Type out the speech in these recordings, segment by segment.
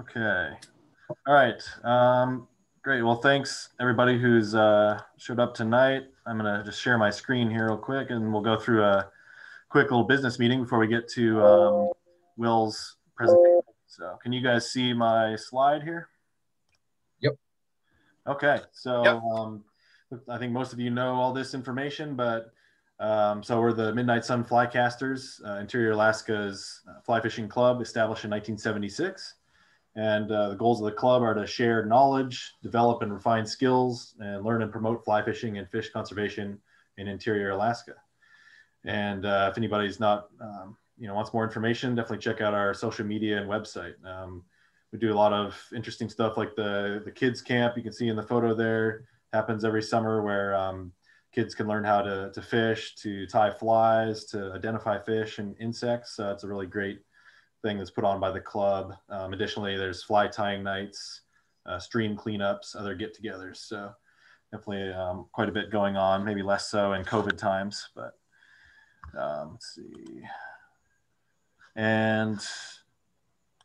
Okay. All right. Um, great. Well, thanks everybody who's uh, showed up tonight. I'm going to just share my screen here real quick and we'll go through a quick little business meeting before we get to um, Will's presentation. So can you guys see my slide here? Yep. Okay. So yep. Um, I think most of you know all this information, but um, so we're the Midnight Sun Flycasters, uh, Interior Alaska's uh, fly fishing club established in 1976. And uh, the goals of the club are to share knowledge, develop and refine skills, and learn and promote fly fishing and fish conservation in interior Alaska. And uh, if anybody's not, um, you know, wants more information, definitely check out our social media and website. Um, we do a lot of interesting stuff like the the kids camp. You can see in the photo there happens every summer where um, kids can learn how to, to fish, to tie flies, to identify fish and insects. So it's a really great thing that's put on by the club. Um, additionally, there's fly tying nights, uh, stream cleanups, other get-togethers. So definitely um, quite a bit going on. Maybe less so in COVID times, but um, let's see. And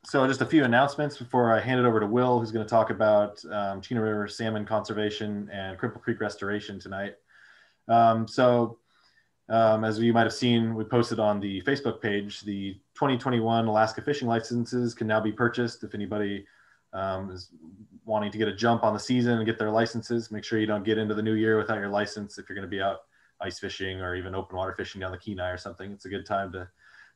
so just a few announcements before I hand it over to Will, who's going to talk about um, Chena River salmon conservation and Cripple Creek restoration tonight. Um, so um, as you might have seen, we posted on the Facebook page, the 2021 Alaska fishing licenses can now be purchased. If anybody um, is wanting to get a jump on the season and get their licenses, make sure you don't get into the new year without your license. If you're going to be out ice fishing or even open water fishing down the Kenai or something, it's a good time to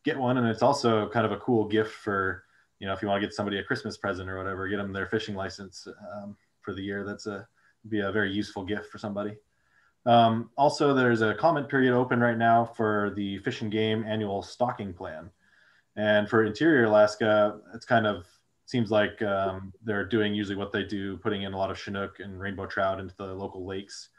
get one. And it's also kind of a cool gift for, you know, if you want to get somebody a Christmas present or whatever, get them their fishing license um, for the year. That's a be a very useful gift for somebody. Um, also, there's a comment period open right now for the Fish and Game annual stocking plan. And for interior Alaska, it's kind of seems like um, they're doing usually what they do, putting in a lot of Chinook and rainbow trout into the local lakes.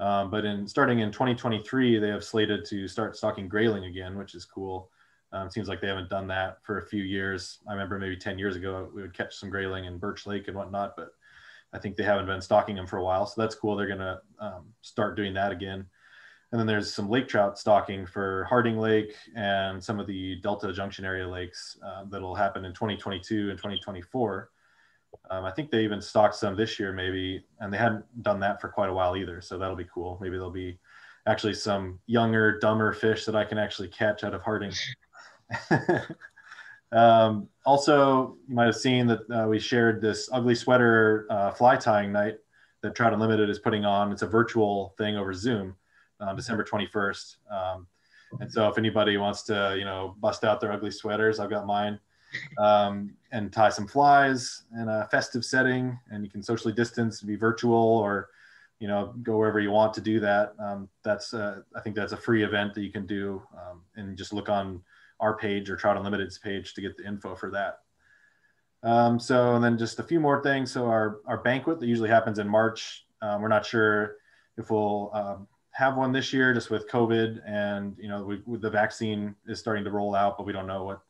Um, but in starting in 2023, they have slated to start stocking grayling again, which is cool. Um, seems like they haven't done that for a few years. I remember maybe 10 years ago, we would catch some grayling in Birch Lake and whatnot, but I think they haven't been stocking them for a while, so that's cool. They're gonna um, start doing that again. And then there's some lake trout stocking for Harding Lake and some of the Delta Junction area lakes uh, that'll happen in 2022 and 2024. Um, I think they even stocked some this year, maybe, and they hadn't done that for quite a while either. So that'll be cool. Maybe there'll be actually some younger, dumber fish that I can actually catch out of Harding. Um, also, you might have seen that uh, we shared this ugly sweater uh, fly tying night that Trout Unlimited is putting on. It's a virtual thing over Zoom on December 21st. Um, and so if anybody wants to, you know, bust out their ugly sweaters, I've got mine um, and tie some flies in a festive setting and you can socially distance be virtual or, you know, go wherever you want to do that. Um, that's, uh, I think that's a free event that you can do um, and just look on our page or Trout Unlimited's page to get the info for that. Um, so, and then just a few more things. So our, our banquet that usually happens in March, um, we're not sure if we'll um, have one this year just with COVID and, you know, we, the vaccine is starting to roll out, but we don't know what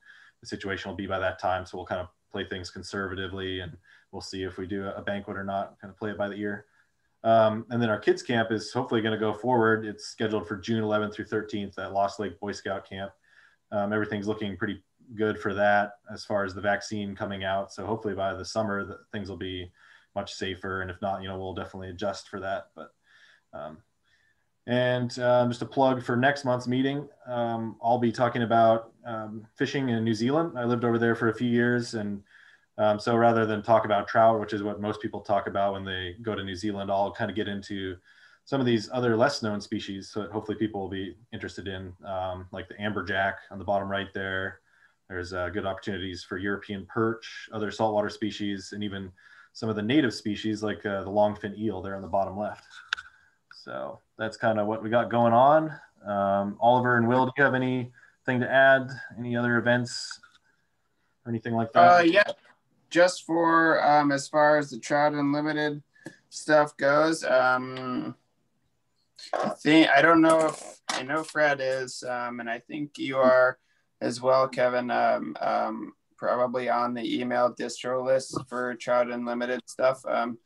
the situation will be by that time. So we'll kind of play things conservatively and we'll see if we do a banquet or not, kind of play it by the ear. Um, and then our kids camp is hopefully going to go forward. It's scheduled for June 11th through 13th at Lost Lake Boy Scout Camp um, everything's looking pretty good for that as far as the vaccine coming out. So hopefully by the summer, the, things will be much safer. And if not, you know, we'll definitely adjust for that. But um, and um, just a plug for next month's meeting, um, I'll be talking about um, fishing in New Zealand. I lived over there for a few years, and um, so rather than talk about trout, which is what most people talk about when they go to New Zealand, I'll kind of get into some of these other less known species so hopefully people will be interested in, um, like the amberjack on the bottom right there. There's uh, good opportunities for European perch, other saltwater species, and even some of the native species like uh, the longfin eel there on the bottom left. So that's kind of what we got going on. Um, Oliver and Will, do you have anything to add? Any other events or anything like that? Uh, yeah, just for um, as far as the Trout Unlimited stuff goes, um, I think I don't know if I know Fred is, um, and I think you are as well, Kevin. Um, um, probably on the email distro list for Trout Unlimited stuff. Um,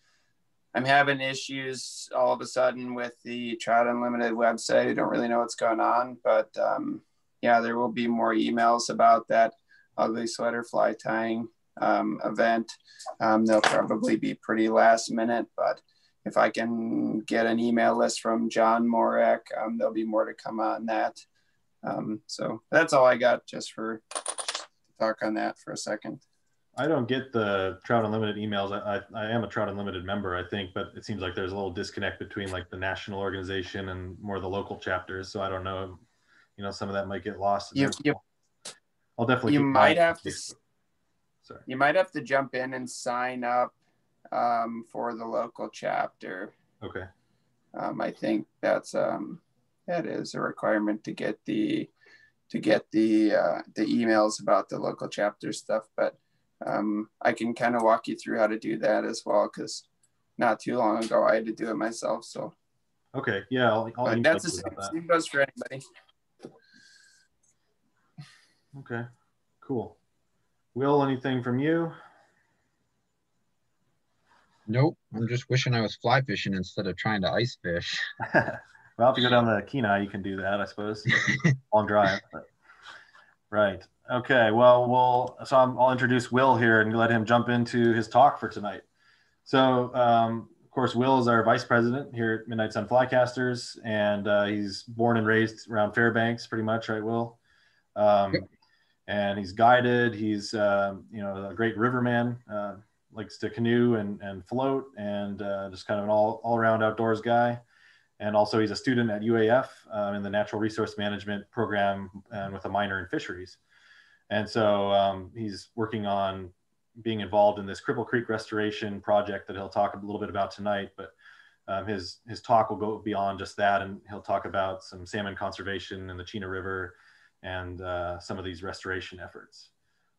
I'm having issues all of a sudden with the Trout Unlimited website. I don't really know what's going on, but um, yeah, there will be more emails about that ugly sweater fly tying um, event. They'll probably be pretty last minute, but if I can get an email list from John Morak, um, there'll be more to come on that. Um, so that's all I got just for talk on that for a second. I don't get the Trout Unlimited emails. I, I, I, am a Trout Unlimited member, I think, but it seems like there's a little disconnect between like the national organization and more of the local chapters. So I don't know, you know, some of that might get lost. You, you, I'll definitely. You might have to. Sorry. You might have to jump in and sign up um, for the local chapter. Okay. Um, I think that's um, that is a requirement to get the to get the uh, the emails about the local chapter stuff, but um, I can kind of walk you through how to do that as well because not too long ago I had to do it myself. So okay, yeah, I'll, I'll that's the same, that. same goes for anybody. Okay, cool. Will, anything from you? Nope. I'm just wishing I was fly fishing instead of trying to ice fish. well, if you go down the Kenai, you can do that, I suppose. Long drive. But... Right. Okay, well, we'll so i will introduce Will here and let him jump into his talk for tonight. So, um, of course, Will is our vice president here at Midnight Sun Flycasters, and uh, he's born and raised around Fairbanks, pretty much, right, Will? Um. And he's guided. He's uh, you know a great riverman. Uh, likes to canoe and, and float, and uh, just kind of an all all around outdoors guy and also he's a student at UAF um, in the Natural Resource Management program and with a minor in fisheries. And so um, he's working on being involved in this Cripple Creek restoration project that he'll talk a little bit about tonight. But um, his his talk will go beyond just that, and he'll talk about some salmon conservation in the Chena River and uh, some of these restoration efforts.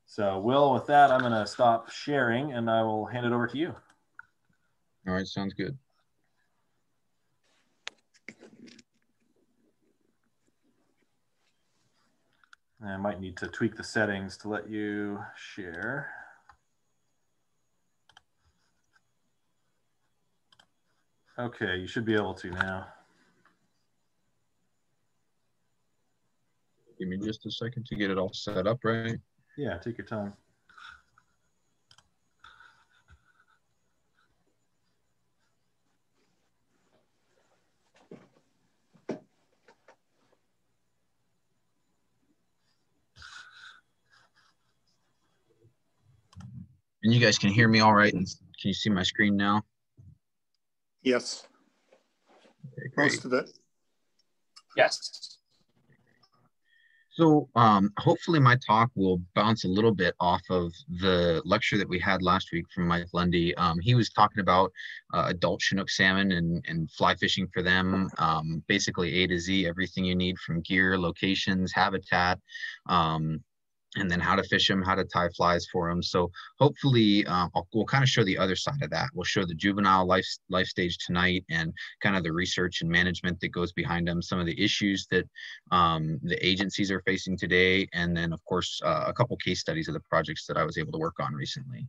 So, Will, with that, I'm going to stop sharing, and I will hand it over to you. All right, sounds good. I might need to tweak the settings to let you share. Okay, you should be able to now. Give me just a second to get it all set up, right? Yeah, take your time. And you guys can hear me all right? And can you see my screen now? Yes. Okay, Most of it. Yes. So um, hopefully my talk will bounce a little bit off of the lecture that we had last week from Mike Lundy. Um, he was talking about uh, adult Chinook salmon and, and fly fishing for them, um, basically A to Z, everything you need from gear, locations, habitat, um, and then how to fish them, how to tie flies for them. So hopefully uh, we'll kind of show the other side of that. We'll show the juvenile life, life stage tonight and kind of the research and management that goes behind them, some of the issues that um, the agencies are facing today, and then of course uh, a couple case studies of the projects that I was able to work on recently.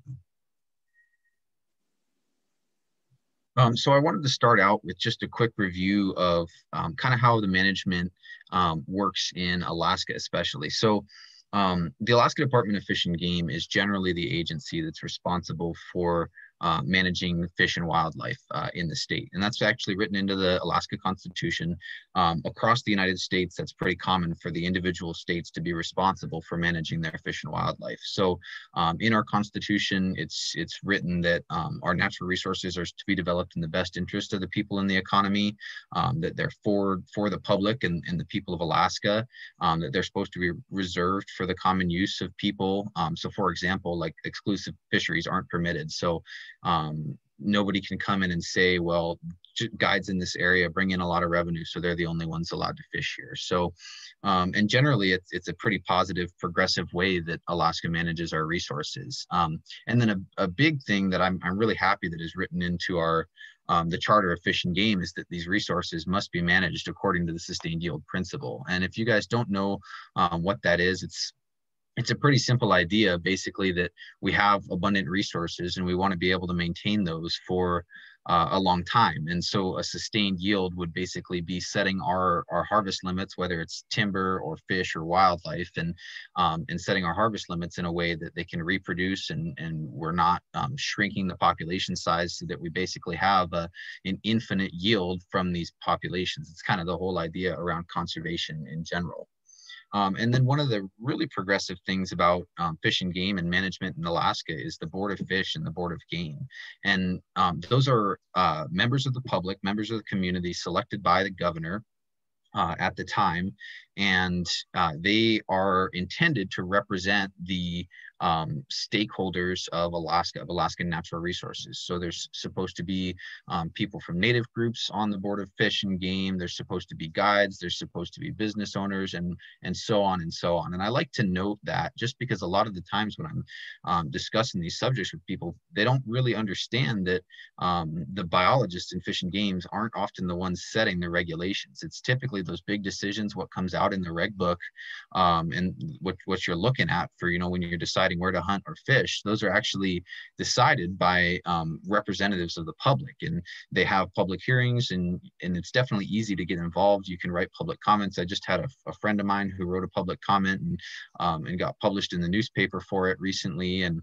Um, so I wanted to start out with just a quick review of um, kind of how the management um, works in Alaska, especially. So um, the Alaska Department of Fish and Game is generally the agency that's responsible for uh, managing fish and wildlife uh, in the state. And that's actually written into the Alaska Constitution. Um, across the United States, that's pretty common for the individual states to be responsible for managing their fish and wildlife. So um, in our Constitution, it's, it's written that um, our natural resources are to be developed in the best interest of the people in the economy, um, that they're for, for the public and, and the people of Alaska, um, that they're supposed to be reserved for the common use of people. Um, so for example, like exclusive fisheries aren't permitted. So um, nobody can come in and say, well, guides in this area bring in a lot of revenue, so they're the only ones allowed to fish here. So, um, and generally, it's it's a pretty positive, progressive way that Alaska manages our resources. Um, and then a, a big thing that I'm I'm really happy that is written into our um, the charter of fish and game is that these resources must be managed according to the sustained yield principle. And if you guys don't know um, what that is, it's it's a pretty simple idea basically that we have abundant resources and we want to be able to maintain those for uh, a long time. And so a sustained yield would basically be setting our, our harvest limits, whether it's timber or fish or wildlife, and, um, and setting our harvest limits in a way that they can reproduce and, and we're not um, shrinking the population size so that we basically have a, an infinite yield from these populations. It's kind of the whole idea around conservation in general. Um, and then one of the really progressive things about um, fish and game and management in Alaska is the Board of Fish and the Board of Game. And um, those are uh, members of the public, members of the community selected by the governor uh, at the time. And uh, they are intended to represent the um, stakeholders of Alaska, of Alaskan natural resources. So there's supposed to be um, people from native groups on the Board of Fish and Game. There's supposed to be guides. There's supposed to be business owners and, and so on and so on. And I like to note that just because a lot of the times when I'm um, discussing these subjects with people, they don't really understand that um, the biologists in fish and games aren't often the ones setting the regulations. It's typically those big decisions, what comes out in the reg book um, and what, what you're looking at for, you know, when you're deciding deciding where to hunt or fish, those are actually decided by um, representatives of the public, and they have public hearings, and and it's definitely easy to get involved. You can write public comments. I just had a, a friend of mine who wrote a public comment and um, and got published in the newspaper for it recently, and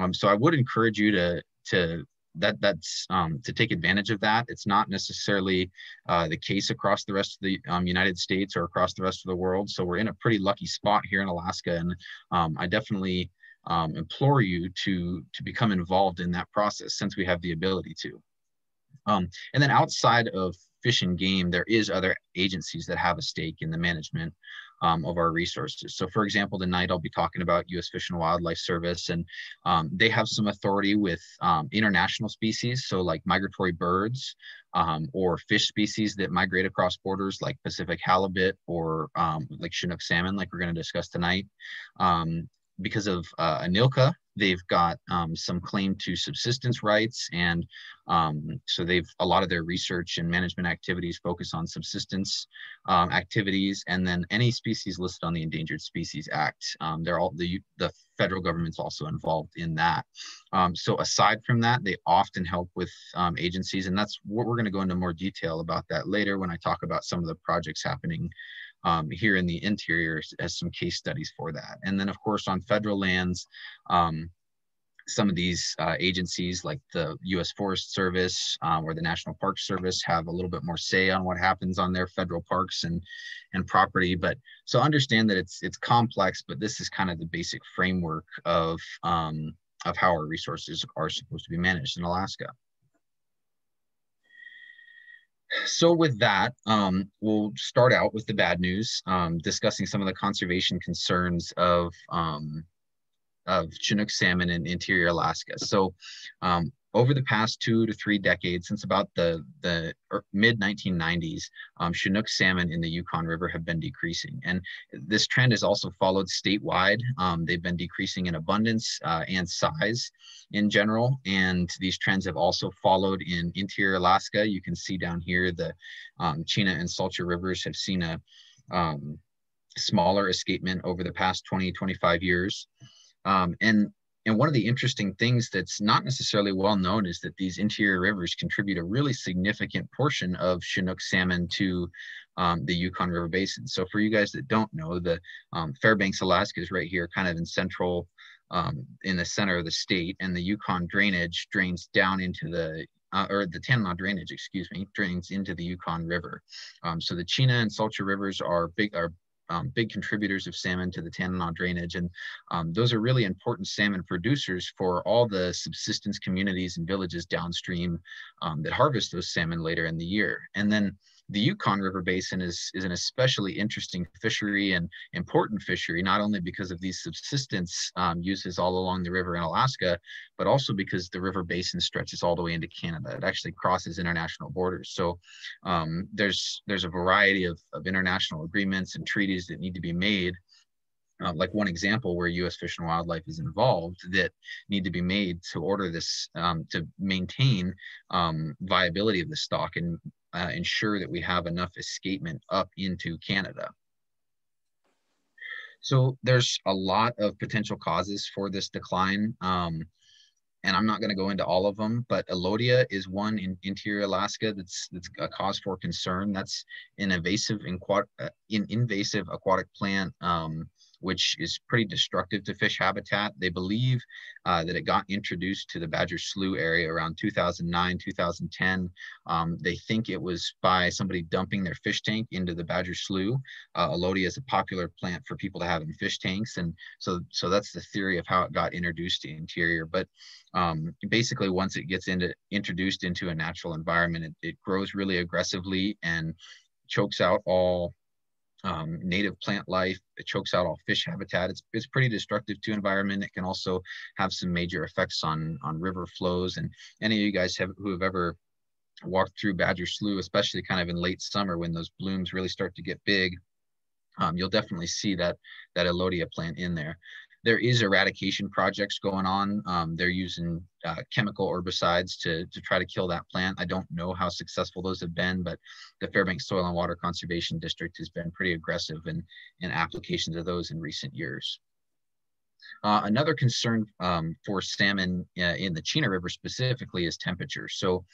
um, so I would encourage you to to that that's um, to take advantage of that. It's not necessarily uh, the case across the rest of the um, United States or across the rest of the world. So we're in a pretty lucky spot here in Alaska, and um, I definitely um, implore you to to become involved in that process since we have the ability to. Um, and then outside of fish and game, there is other agencies that have a stake in the management um, of our resources. So for example, tonight I'll be talking about U.S. Fish and Wildlife Service, and um, they have some authority with um, international species, so like migratory birds um, or fish species that migrate across borders like Pacific halibut or um, like Chinook salmon, like we're going to discuss tonight. Um, because of uh, ANILCA, they've got um, some claim to subsistence rights. And um, so they've, a lot of their research and management activities focus on subsistence um, activities. And then any species listed on the Endangered Species Act, um, they're all, the, the federal government's also involved in that. Um, so aside from that, they often help with um, agencies. And that's what we're gonna go into more detail about that later when I talk about some of the projects happening um, here in the interior as some case studies for that. And then of course on federal lands, um, some of these uh, agencies like the U.S. Forest Service um, or the National Park Service have a little bit more say on what happens on their federal parks and and property. But so understand that it's it's complex, but this is kind of the basic framework of um, of how our resources are supposed to be managed in Alaska so with that, um, we'll start out with the bad news, um, discussing some of the conservation concerns of um, of Chinook salmon in interior Alaska. So um, over the past two to three decades, since about the, the er, mid 1990s, um, Chinook salmon in the Yukon River have been decreasing. And this trend has also followed statewide. Um, they've been decreasing in abundance uh, and size in general. And these trends have also followed in interior Alaska. You can see down here the um, Chena and Salcha rivers have seen a um, smaller escapement over the past 20, 25 years. Um, and and one of the interesting things that's not necessarily well known is that these interior rivers contribute a really significant portion of Chinook salmon to um, the Yukon River Basin. So for you guys that don't know, the um, Fairbanks, Alaska is right here, kind of in central, um, in the center of the state, and the Yukon drainage drains down into the uh, or the Tanana drainage, excuse me, drains into the Yukon River. Um, so the Chena and Salcha rivers are big, are um, big contributors of salmon to the Tanana drainage. And um, those are really important salmon producers for all the subsistence communities and villages downstream um, that harvest those salmon later in the year. And then the Yukon River Basin is, is an especially interesting fishery and important fishery, not only because of these subsistence um, uses all along the river in Alaska, but also because the river basin stretches all the way into Canada. It actually crosses international borders. So um, there's, there's a variety of, of international agreements and treaties that need to be made uh, like one example where U.S. Fish and Wildlife is involved that need to be made to order this um, to maintain um, viability of the stock and uh, ensure that we have enough escapement up into Canada. So there's a lot of potential causes for this decline. Um, and I'm not going to go into all of them, but Elodea is one in interior Alaska that's that's a cause for concern. That's an invasive in, uh, in invasive aquatic plant um, which is pretty destructive to fish habitat. They believe uh, that it got introduced to the Badger Slough area around 2009, 2010. Um, they think it was by somebody dumping their fish tank into the Badger Slough. Uh, is a popular plant for people to have in fish tanks. And so, so that's the theory of how it got introduced to interior. But um, basically, once it gets into introduced into a natural environment, it, it grows really aggressively and chokes out all um, native plant life. It chokes out all fish habitat. It's, it's pretty destructive to environment. It can also have some major effects on, on river flows. And any of you guys have, who have ever walked through Badger Slough, especially kind of in late summer when those blooms really start to get big, um, you'll definitely see that, that Elodea plant in there there is eradication projects going on. Um, they're using uh, chemical herbicides to, to try to kill that plant. I don't know how successful those have been, but the Fairbanks Soil and Water Conservation District has been pretty aggressive in, in applications of those in recent years. Uh, another concern um, for salmon uh, in the Chena River specifically is temperature. So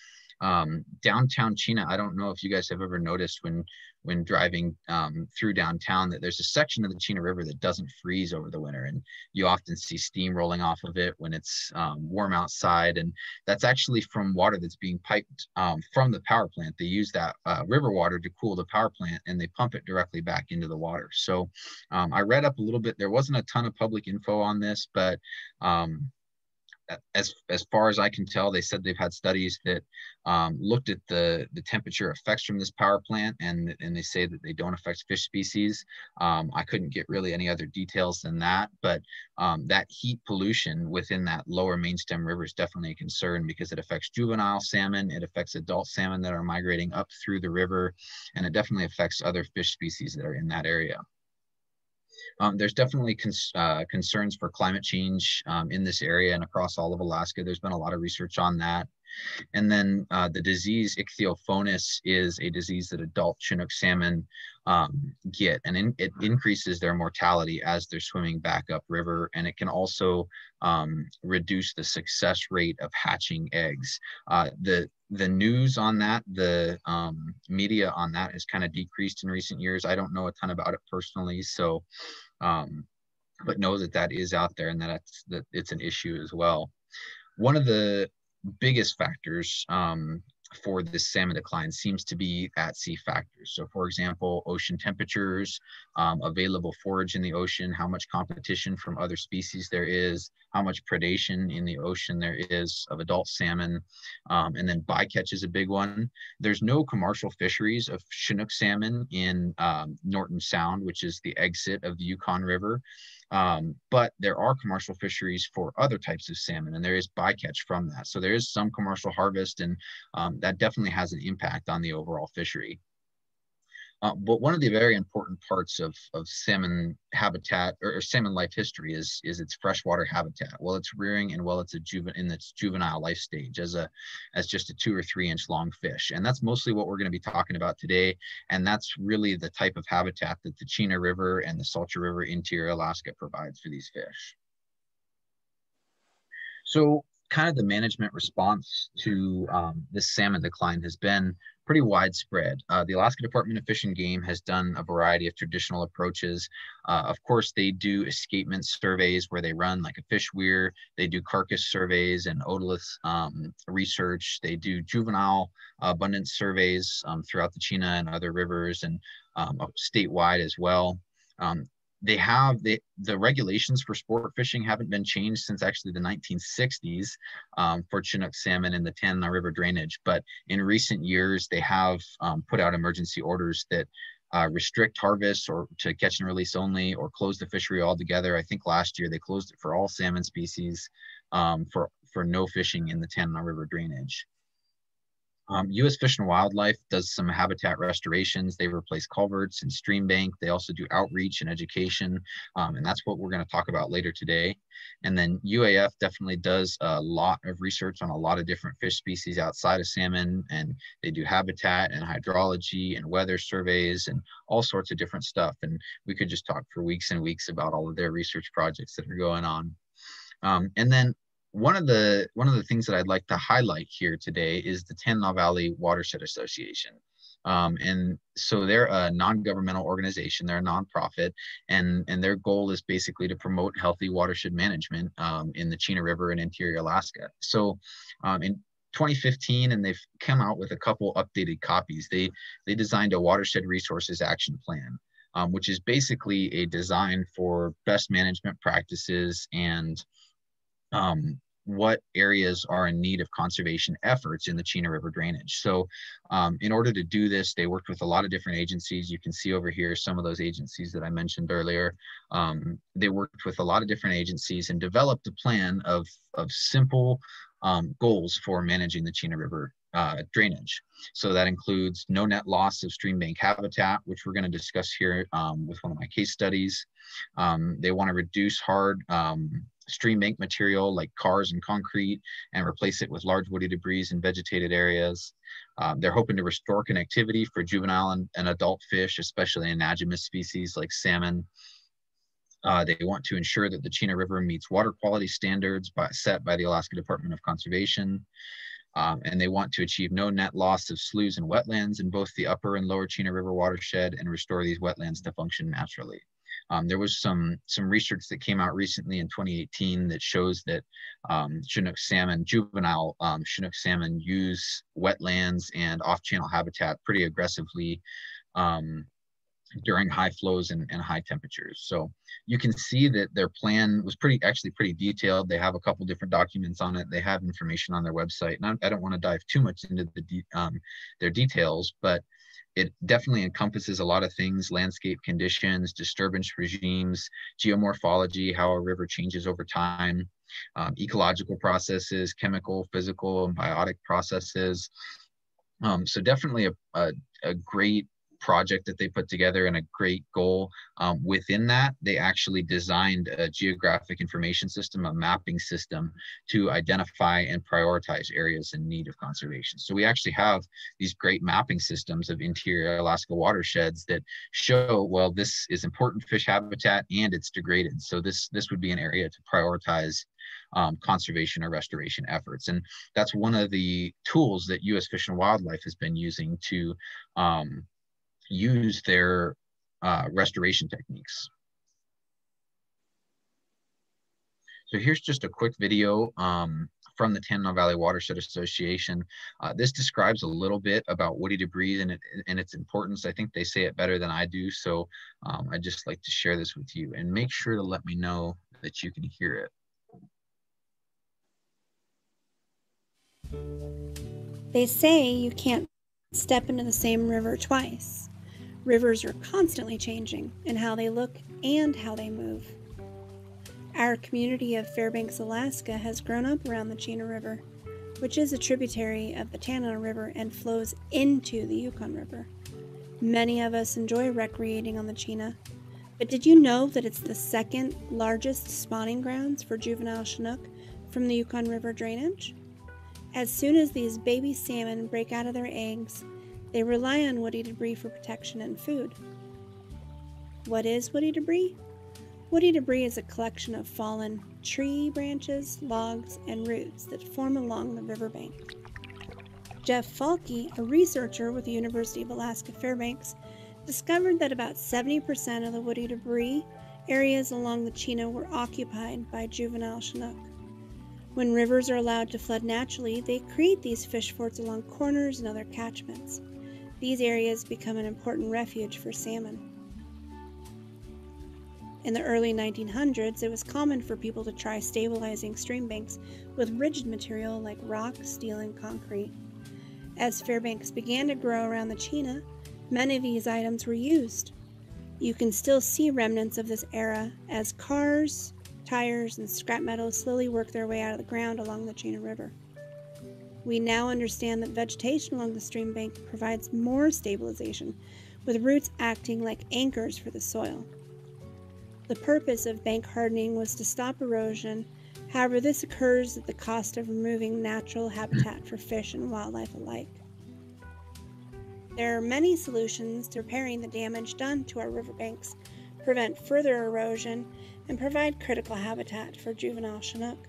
um, downtown Chena, I don't know if you guys have ever noticed when when driving um, through downtown that there's a section of the Chena River that doesn't freeze over the winter, and you often see steam rolling off of it when it's um, warm outside, and that's actually from water that's being piped um, from the power plant. They use that uh, river water to cool the power plant, and they pump it directly back into the water. So um, I read up a little bit. There wasn't a ton of public info on this, but um, as as far as I can tell, they said they've had studies that um, looked at the the temperature effects from this power plant, and and they say that they don't affect fish species. Um, I couldn't get really any other details than that, but um, that heat pollution within that lower mainstem river is definitely a concern because it affects juvenile salmon, it affects adult salmon that are migrating up through the river, and it definitely affects other fish species that are in that area. Um, there's definitely cons uh, concerns for climate change um, in this area and across all of Alaska. There's been a lot of research on that. And then uh, the disease ichthyophonus is a disease that adult Chinook salmon um, get, and in, it increases their mortality as they're swimming back up river, and it can also um, reduce the success rate of hatching eggs. Uh, the the news on that, the um, media on that has kind of decreased in recent years. I don't know a ton about it personally, so um, but know that that is out there and that it's, that it's an issue as well. One of the biggest factors um, for this salmon decline seems to be at sea factors. So for example, ocean temperatures, um, available forage in the ocean, how much competition from other species there is, how much predation in the ocean there is of adult salmon, um, and then bycatch is a big one. There's no commercial fisheries of Chinook salmon in um, Norton Sound, which is the exit of the Yukon River. Um, but there are commercial fisheries for other types of salmon, and there is bycatch from that. So there is some commercial harvest, and um, that definitely has an impact on the overall fishery. Uh, but one of the very important parts of, of salmon habitat or, or, salmon life history is is its freshwater habitat. Well, it's rearing and well, it's a juvenile in its juvenile life stage as a as just a two or three inch long fish, and that's mostly what we're going to be talking about today. And that's really the type of habitat that the Chena River and the Salcha River interior Alaska provides for these fish. So kind of the management response to um, this salmon decline has been pretty widespread. Uh, the Alaska Department of Fish and Game has done a variety of traditional approaches. Uh, of course, they do escapement surveys where they run like a fish weir. They do carcass surveys and otolith um, research. They do juvenile abundance surveys um, throughout the Chena and other rivers and um, statewide as well. They have the the regulations for sport fishing haven't been changed since actually the 1960s um, for Chinook salmon in the Tanana River drainage. But in recent years, they have um, put out emergency orders that uh, restrict harvest or to catch and release only or close the fishery altogether. I think last year they closed it for all salmon species um, for, for no fishing in the Tanana River drainage. Um, U.S. Fish and Wildlife does some habitat restorations. They replace culverts and stream bank. They also do outreach and education, um, and that's what we're going to talk about later today. And then UAF definitely does a lot of research on a lot of different fish species outside of salmon, and they do habitat and hydrology and weather surveys and all sorts of different stuff. And we could just talk for weeks and weeks about all of their research projects that are going on. Um, and then one of the one of the things that I'd like to highlight here today is the Tanana Valley Watershed Association. Um, and so they're a non-governmental organization, they're a nonprofit, and, and their goal is basically to promote healthy watershed management um, in the Chena River and interior Alaska. So um, in 2015, and they've come out with a couple updated copies. They, they designed a watershed resources action plan, um, which is basically a design for best management practices and um, what areas are in need of conservation efforts in the Chena River drainage. So um, in order to do this, they worked with a lot of different agencies. You can see over here some of those agencies that I mentioned earlier. Um, they worked with a lot of different agencies and developed a plan of, of simple um, goals for managing the Chena River uh, drainage. So that includes no net loss of stream bank habitat, which we're going to discuss here um, with one of my case studies. Um, they want to reduce hard um, stream bank material like cars and concrete and replace it with large woody debris in vegetated areas. Um, they're hoping to restore connectivity for juvenile and, and adult fish, especially anadromous species like salmon. Uh, they want to ensure that the Chena River meets water quality standards by, set by the Alaska Department of Conservation. Um, and they want to achieve no net loss of sloughs and wetlands in both the upper and lower Chena River watershed and restore these wetlands to function naturally. Um, there was some some research that came out recently in 2018 that shows that um, Chinook salmon, juvenile um, Chinook salmon, use wetlands and off-channel habitat pretty aggressively um, during high flows and, and, high temperatures. So you can see that their plan was pretty actually pretty detailed. They have a couple different documents on it. They have information on their website. And I, I don't want to dive too much into the de um, their details, but it definitely encompasses a lot of things landscape conditions disturbance regimes geomorphology how a river changes over time um, ecological processes chemical physical and biotic processes. Um, so definitely a, a, a great project that they put together and a great goal. Um, within that, they actually designed a geographic information system, a mapping system to identify and prioritize areas in need of conservation. So we actually have these great mapping systems of interior Alaska watersheds that show, well, this is important fish habitat and it's degraded. So this, this would be an area to prioritize um, conservation or restoration efforts. And that's one of the tools that U.S. Fish and Wildlife has been using to um, use their uh, restoration techniques. So here's just a quick video um, from the Tanana Valley Watershed Association. Uh, this describes a little bit about woody debris and, it, and its importance. I think they say it better than I do, so um, I'd just like to share this with you and make sure to let me know that you can hear it. They say you can't step into the same river twice. Rivers are constantly changing in how they look and how they move. Our community of Fairbanks, Alaska has grown up around the Chena River, which is a tributary of the Tanana River and flows into the Yukon River. Many of us enjoy recreating on the Chena, but did you know that it's the second largest spawning grounds for juvenile Chinook from the Yukon River drainage? As soon as these baby salmon break out of their eggs, they rely on woody debris for protection and food. What is woody debris? Woody debris is a collection of fallen tree branches, logs, and roots that form along the riverbank. Jeff Falke, a researcher with the University of Alaska Fairbanks, discovered that about 70% of the woody debris areas along the Chena were occupied by juvenile Chinook. When rivers are allowed to flood naturally, they create these fish forts along corners and other catchments. These areas become an important refuge for salmon. In the early 1900s, it was common for people to try stabilizing stream banks with rigid material like rock, steel, and concrete. As Fairbanks began to grow around the Chena, many of these items were used. You can still see remnants of this era as cars, tires, and scrap metal slowly work their way out of the ground along the Chena River. We now understand that vegetation along the stream bank provides more stabilization, with roots acting like anchors for the soil. The purpose of bank hardening was to stop erosion, however, this occurs at the cost of removing natural habitat for fish and wildlife alike. There are many solutions to repairing the damage done to our riverbanks, prevent further erosion, and provide critical habitat for juvenile Chinook.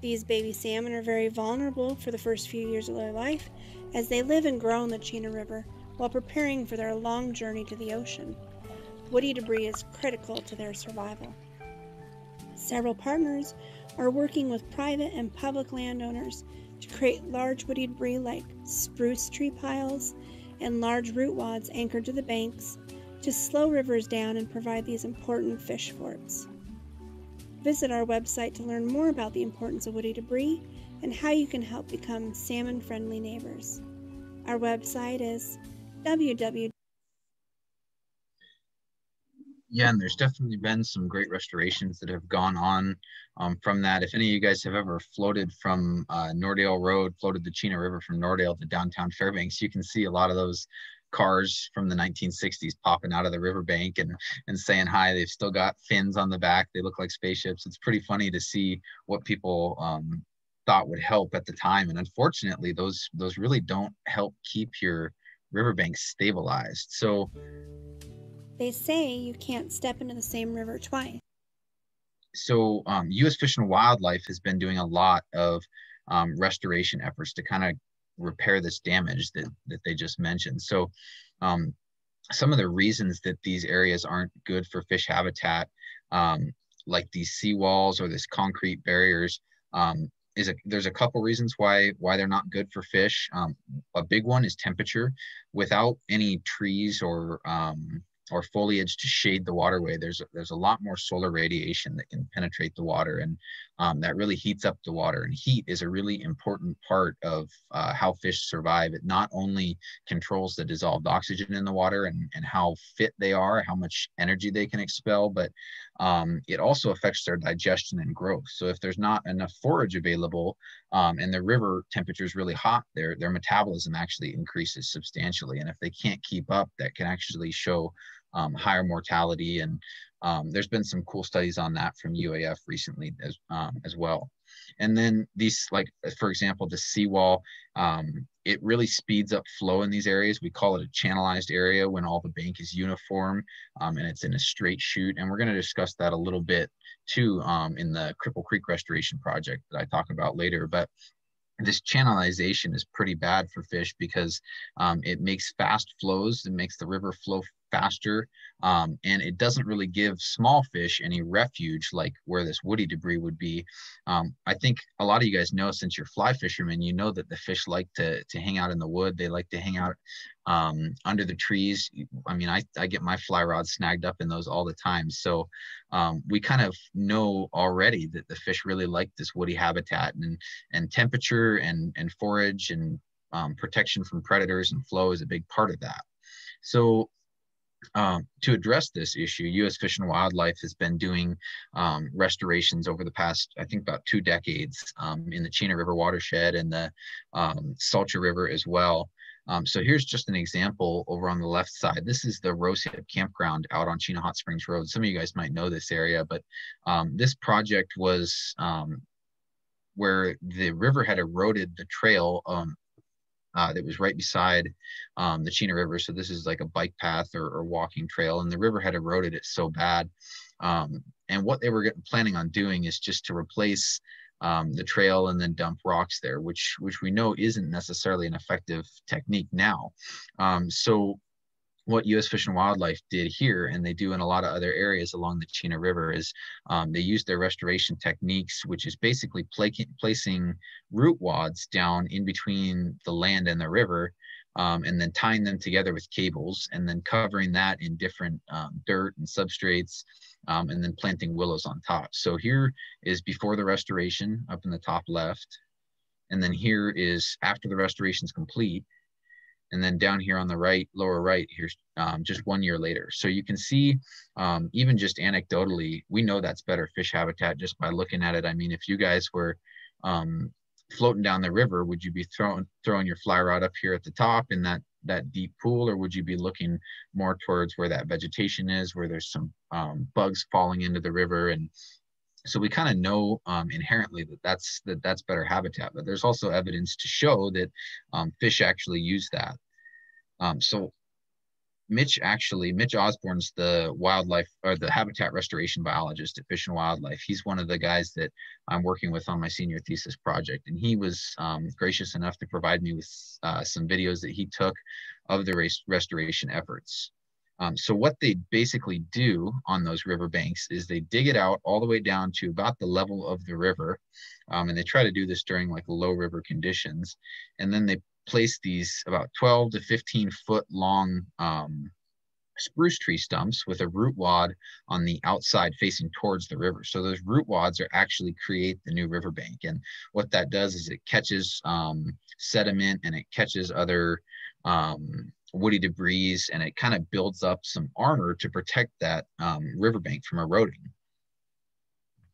These baby salmon are very vulnerable for the first few years of their life as they live and grow in the Chena River while preparing for their long journey to the ocean. Woody debris is critical to their survival. Several partners are working with private and public landowners to create large woody debris like spruce tree piles and large root wads anchored to the banks to slow rivers down and provide these important fish forts. Visit our website to learn more about the importance of woody debris and how you can help become salmon friendly neighbors. Our website is www. Yeah, and there's definitely been some great restorations that have gone on um, from that. If any of you guys have ever floated from uh, Nordale Road, floated the Chena River from Nordale to downtown Fairbanks, you can see a lot of those cars from the 1960s popping out of the riverbank and and saying hi. They've still got fins on the back. They look like spaceships. It's pretty funny to see what people um, thought would help at the time. And unfortunately, those those really don't help keep your riverbank stabilized. So they say you can't step into the same river twice. So um, U.S. Fish and Wildlife has been doing a lot of um, restoration efforts to kind of repair this damage that, that they just mentioned. So um, some of the reasons that these areas aren't good for fish habitat, um, like these seawalls or this concrete barriers, um, is a, there's a couple reasons why why they're not good for fish. Um, a big one is temperature. Without any trees or um, or foliage to shade the waterway, there's there's a lot more solar radiation that can penetrate the water, and um, that really heats up the water. And heat is a really important part of uh, how fish survive. It not only controls the dissolved oxygen in the water and, and how fit they are, how much energy they can expel, but um, it also affects their digestion and growth. So if there's not enough forage available um, and the river temperature is really hot, their their metabolism actually increases substantially. And if they can't keep up, that can actually show um, higher mortality. And um, there's been some cool studies on that from UAF recently as, um, as well. And then these, like, for example, the seawall, um, it really speeds up flow in these areas. We call it a channelized area when all the bank is uniform um, and it's in a straight shoot. And we're going to discuss that a little bit too um, in the Cripple Creek restoration project that I talk about later. But this channelization is pretty bad for fish because um, it makes fast flows. It makes the river flow faster um, and it doesn't really give small fish any refuge like where this woody debris would be. Um, i think a lot of you guys know since you're fly fishermen you know that the fish like to to hang out in the wood. They like to hang out um, under the trees. I mean I, I get my fly rods snagged up in those all the time. So um, we kind of know already that the fish really like this woody habitat and and temperature and and forage and um, protection from predators and flow is a big part of that. So um, to address this issue, U.S. Fish and Wildlife has been doing um, restorations over the past, I think, about two decades um, in the Chena River watershed and the um, Salcha River as well. Um, so here's just an example over on the left side. This is the Rosehip Campground out on Chena Hot Springs Road. Some of you guys might know this area, but um, this project was where the river had eroded the trail um, uh, that was right beside um, the Chena River. So this is like a bike path or, or, walking trail, and the river had eroded it so bad. Um, and what they were getting, planning on doing is just to replace um, the trail and then dump rocks there, which which we know isn't necessarily an effective technique now. Um, so what U.S. Fish and Wildlife did here, and they do in a lot of other areas along the Chena River, is um, they use their restoration techniques, which is basically placing root wads down in between the land and the river, um, and then tying them together with cables, and then covering that in different um, dirt and substrates, um, and then planting willows on top. So here is before the restoration up in the top left, and then here is after the restoration is complete and then down here on the right, lower right, here's um, just one year later. So you can see, um, even just anecdotally, we know that's better fish habitat just by looking at it. I mean, if you guys were um, floating down the river, would you be throwing throwing your fly rod up here at the top in that that deep pool, or would you be looking more towards where that vegetation is, where there's some um, bugs falling into the river and so we kind of know um, inherently that that's that that's better habitat but there's also evidence to show that um, fish actually use that um, so Mitch actually, Mitch Osborne's the wildlife or the habitat restoration biologist at Fish and Wildlife. He's one of the guys that I'm working with on my senior thesis project. And he was um, gracious enough to provide me with uh, some videos that he took of the race restoration efforts. Um, so what they basically do on those riverbanks is they dig it out all the way down to about the level of the river. Um, and they try to do this during like low river conditions. And then they place these about 12 to 15 foot long um, spruce tree stumps with a root wad on the outside facing towards the river. So those root wads are actually create the new riverbank. And what that does is it catches um, sediment and it catches other um, woody debris and it kind of builds up some armor to protect that um, riverbank from eroding.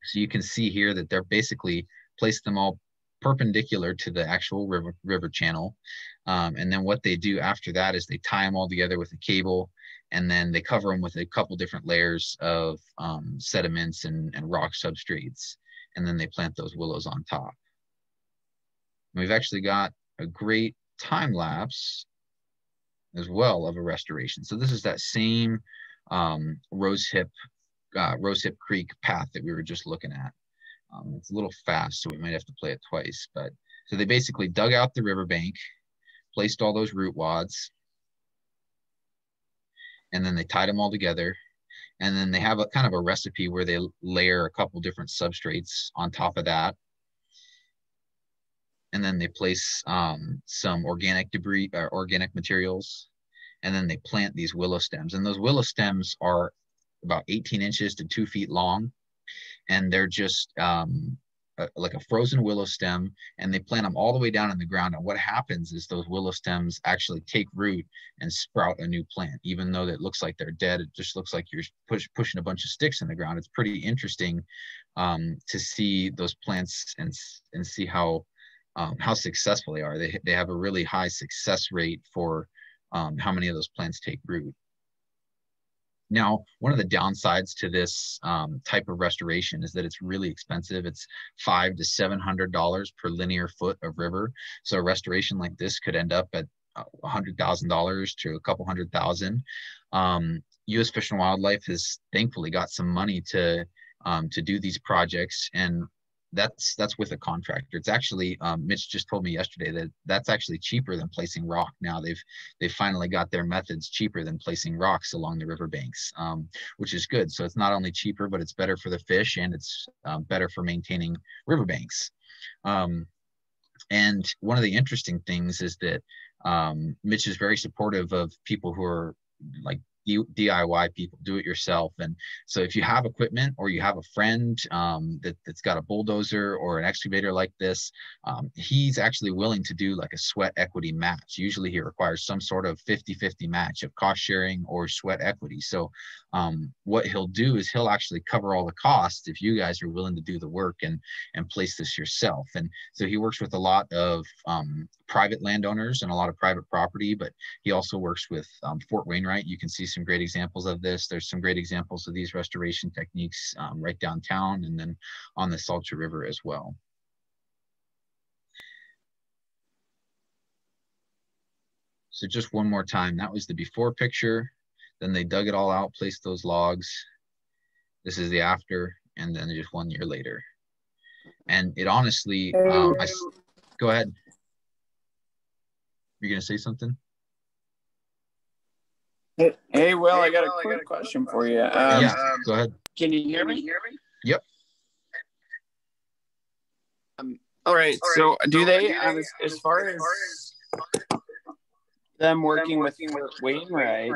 So you can see here that they're basically placed them all perpendicular to the actual river, river channel. Um, and then what they do after that is they tie them all together with a cable and then they cover them with a couple different layers of um, sediments and, and rock substrates. And then they plant those willows on top. And we've actually got a great time lapse as well of a restoration. So this is that same um, Rosehip, uh, Rosehip Creek path that we were just looking at. Um, it's a little fast, so we might have to play it twice. But so they basically dug out the riverbank, placed all those root wads, and then they tied them all together. And then they have a kind of a recipe where they layer a couple different substrates on top of that. And then they place um, some organic debris or organic materials. And then they plant these willow stems. And those willow stems are about 18 inches to two feet long and they're just um, a, like a frozen willow stem and they plant them all the way down in the ground and what happens is those willow stems actually take root and sprout a new plant even though it looks like they're dead it just looks like you're push, pushing a bunch of sticks in the ground it's pretty interesting um, to see those plants and and see how um, how successful they are they, they have a really high success rate for um, how many of those plants take root now, one of the downsides to this um, type of restoration is that it's really expensive. It's five to seven hundred dollars per linear foot of river. So a restoration like this could end up at a hundred thousand dollars to a couple hundred thousand. Um, U.S. Fish and Wildlife has thankfully got some money to um, to do these projects, and that's that's with a contractor. It's actually um, Mitch just told me yesterday that that's actually cheaper than placing rock. Now they've they've finally got their methods cheaper than placing rocks along the riverbanks, um, which is good. So it's not only cheaper, but it's better for the fish and it's um, better for maintaining riverbanks. Um, and one of the interesting things is that um, Mitch is very supportive of people who are like DIY people, do it yourself. And so if you have equipment or you have a friend um, that, that's got a bulldozer or an excavator like this, um, he's actually willing to do like a sweat equity match. Usually he requires some sort of 50-50 match of cost sharing or sweat equity. So um, what he'll do is he'll actually cover all the costs if you guys are willing to do the work and, and place this yourself. And so he works with a lot of um, private landowners and a lot of private property, but he also works with um, Fort Wainwright. You can see some great examples of this. There's some great examples of these restoration techniques um, right downtown and then on the Salcha River as well. So just one more time, that was the before picture. Then they dug it all out, placed those logs. This is the after, and then just one year later. And it honestly, um, I, go ahead. You're gonna say something? Hey, hey Will, I got a quick question for you. Um, yeah, go ahead. Can you hear me? Yep. Um, all right. So, do they, um, as, as far as them working with Wainwright,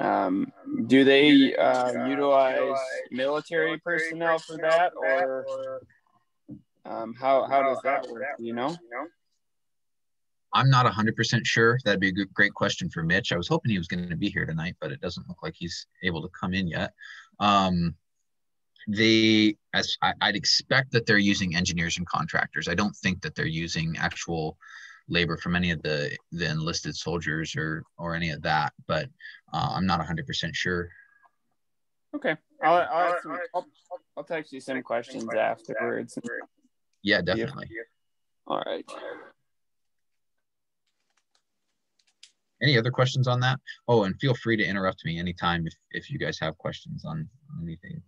um, do they uh, utilize military personnel for that, or um, how how does that work? Do you know? I'm not 100% sure. That'd be a good, great question for Mitch. I was hoping he was going to be here tonight, but it doesn't look like he's able to come in yet. Um, they, as I, would expect that they're using engineers and contractors. I don't think that they're using actual labor from any of the the enlisted soldiers or or any of that. But uh, I'm not 100% sure. Okay, I'll I'll, some, I'll, I'll text you some questions afterwards. Yeah, definitely. All right. Any other questions on that? Oh, and feel free to interrupt me anytime if, if you guys have questions on anything.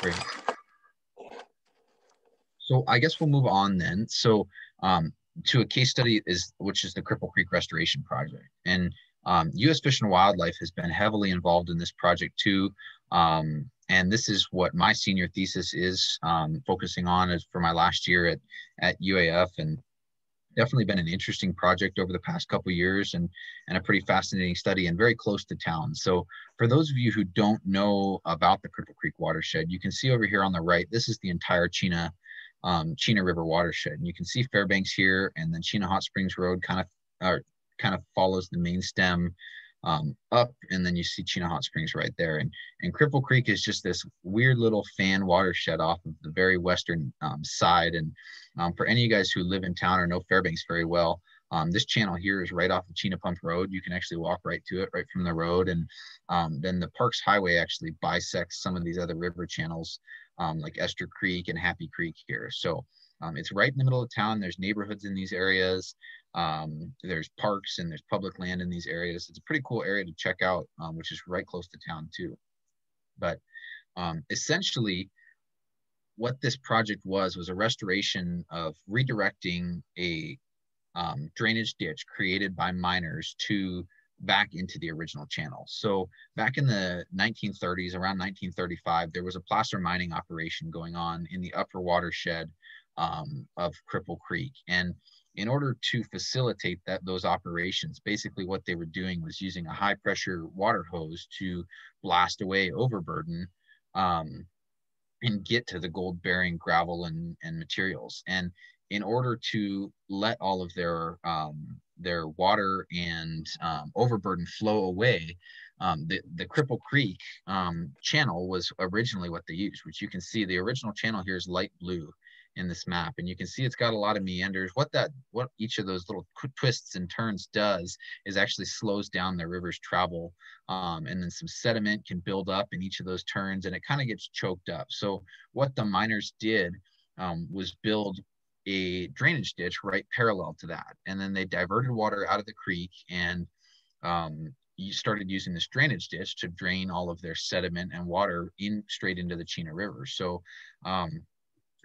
Great. So I guess we'll move on then. So um, to a case study is which is the Cripple Creek Restoration Project. And um, U.S. Fish and Wildlife has been heavily involved in this project too. Um, and this is what my senior thesis is um, focusing on is for my last year at, at UAF and definitely been an interesting project over the past couple years and, and a pretty fascinating study and very close to town. So for those of you who don't know about the Cripple Creek watershed, you can see over here on the right, this is the entire Chena, um, Chena River watershed. And you can see Fairbanks here and then Chena Hot Springs Road kind of, or kind of follows the main stem um, up and then you see Chena Hot Springs right there. And, and Cripple Creek is just this weird little fan watershed off of the very western um, side. And um, for any of you guys who live in town or know Fairbanks very well, um, this channel here is right off of Chena Pump Road. You can actually walk right to it, right from the road. And um, then the Parks Highway actually bisects some of these other river channels um, like Esther Creek and Happy Creek here. So it's right in the middle of town. There's neighborhoods in these areas. Um, there's parks and there's public land in these areas. It's a pretty cool area to check out, um, which is right close to town too. But um, essentially, what this project was was a restoration of redirecting a um, drainage ditch created by miners to back into the original channel. So back in the 1930s, around 1935, there was a placer mining operation going on in the upper watershed um, of Cripple Creek. And in order to facilitate that those operations, basically what they were doing was using a high pressure water hose to blast away overburden um, and get to the gold bearing gravel and, and materials. And in order to let all of their um, their water and um, overburden flow away, um, the, the Cripple Creek um, channel was originally what they used, which you can see the original channel here is light blue in this map and you can see it's got a lot of meanders what that what each of those little twists and turns does is actually slows down the river's travel um, and then some sediment can build up in each of those turns and it kind of gets choked up so what the miners did um, was build a drainage ditch right parallel to that and then they diverted water out of the creek and um, you started using this drainage ditch to drain all of their sediment and water in straight into the Chena River. So um,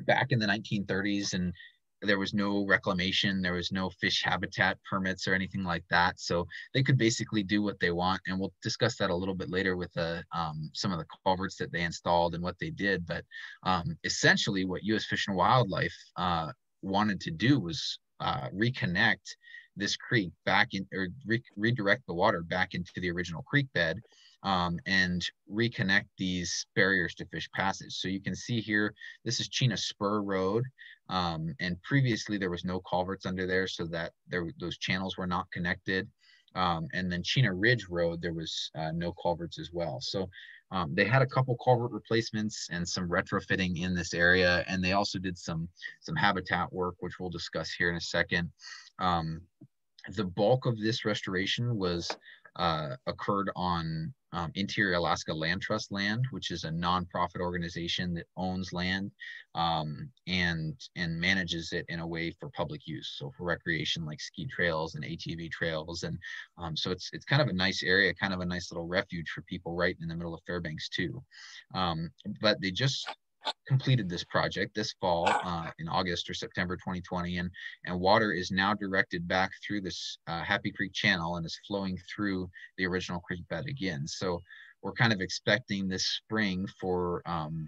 back in the 1930s and there was no reclamation there was no fish habitat permits or anything like that. So they could basically do what they want and we'll discuss that a little bit later with uh, um, some of the culverts that they installed and what they did. But um, essentially what u.s fish and wildlife uh, wanted to do was uh, reconnect this creek back in or re- redirect the water back into the original creek bed um, and reconnect these barriers to fish passage. So you can see here, this is Chena Spur Road. Um, and previously there was no culverts under there so that there those channels were not connected. Um, and then Chena Ridge Road, there was uh, no culverts as well. So um, they had a couple culvert replacements and some retrofitting in this area. And they also did some, some habitat work, which we'll discuss here in a second. Um, the bulk of this restoration was uh, occurred on um, Interior Alaska Land Trust land, which is a nonprofit organization that owns land um, and and manages it in a way for public use, so for recreation like ski trails and ATV trails, and um, so it's it's kind of a nice area, kind of a nice little refuge for people right in the middle of Fairbanks too. Um, but they just completed this project this fall uh, in August or September 2020, and and water is now directed back through this uh, Happy Creek channel and is flowing through the original creek bed again. So we're kind of expecting this spring for um,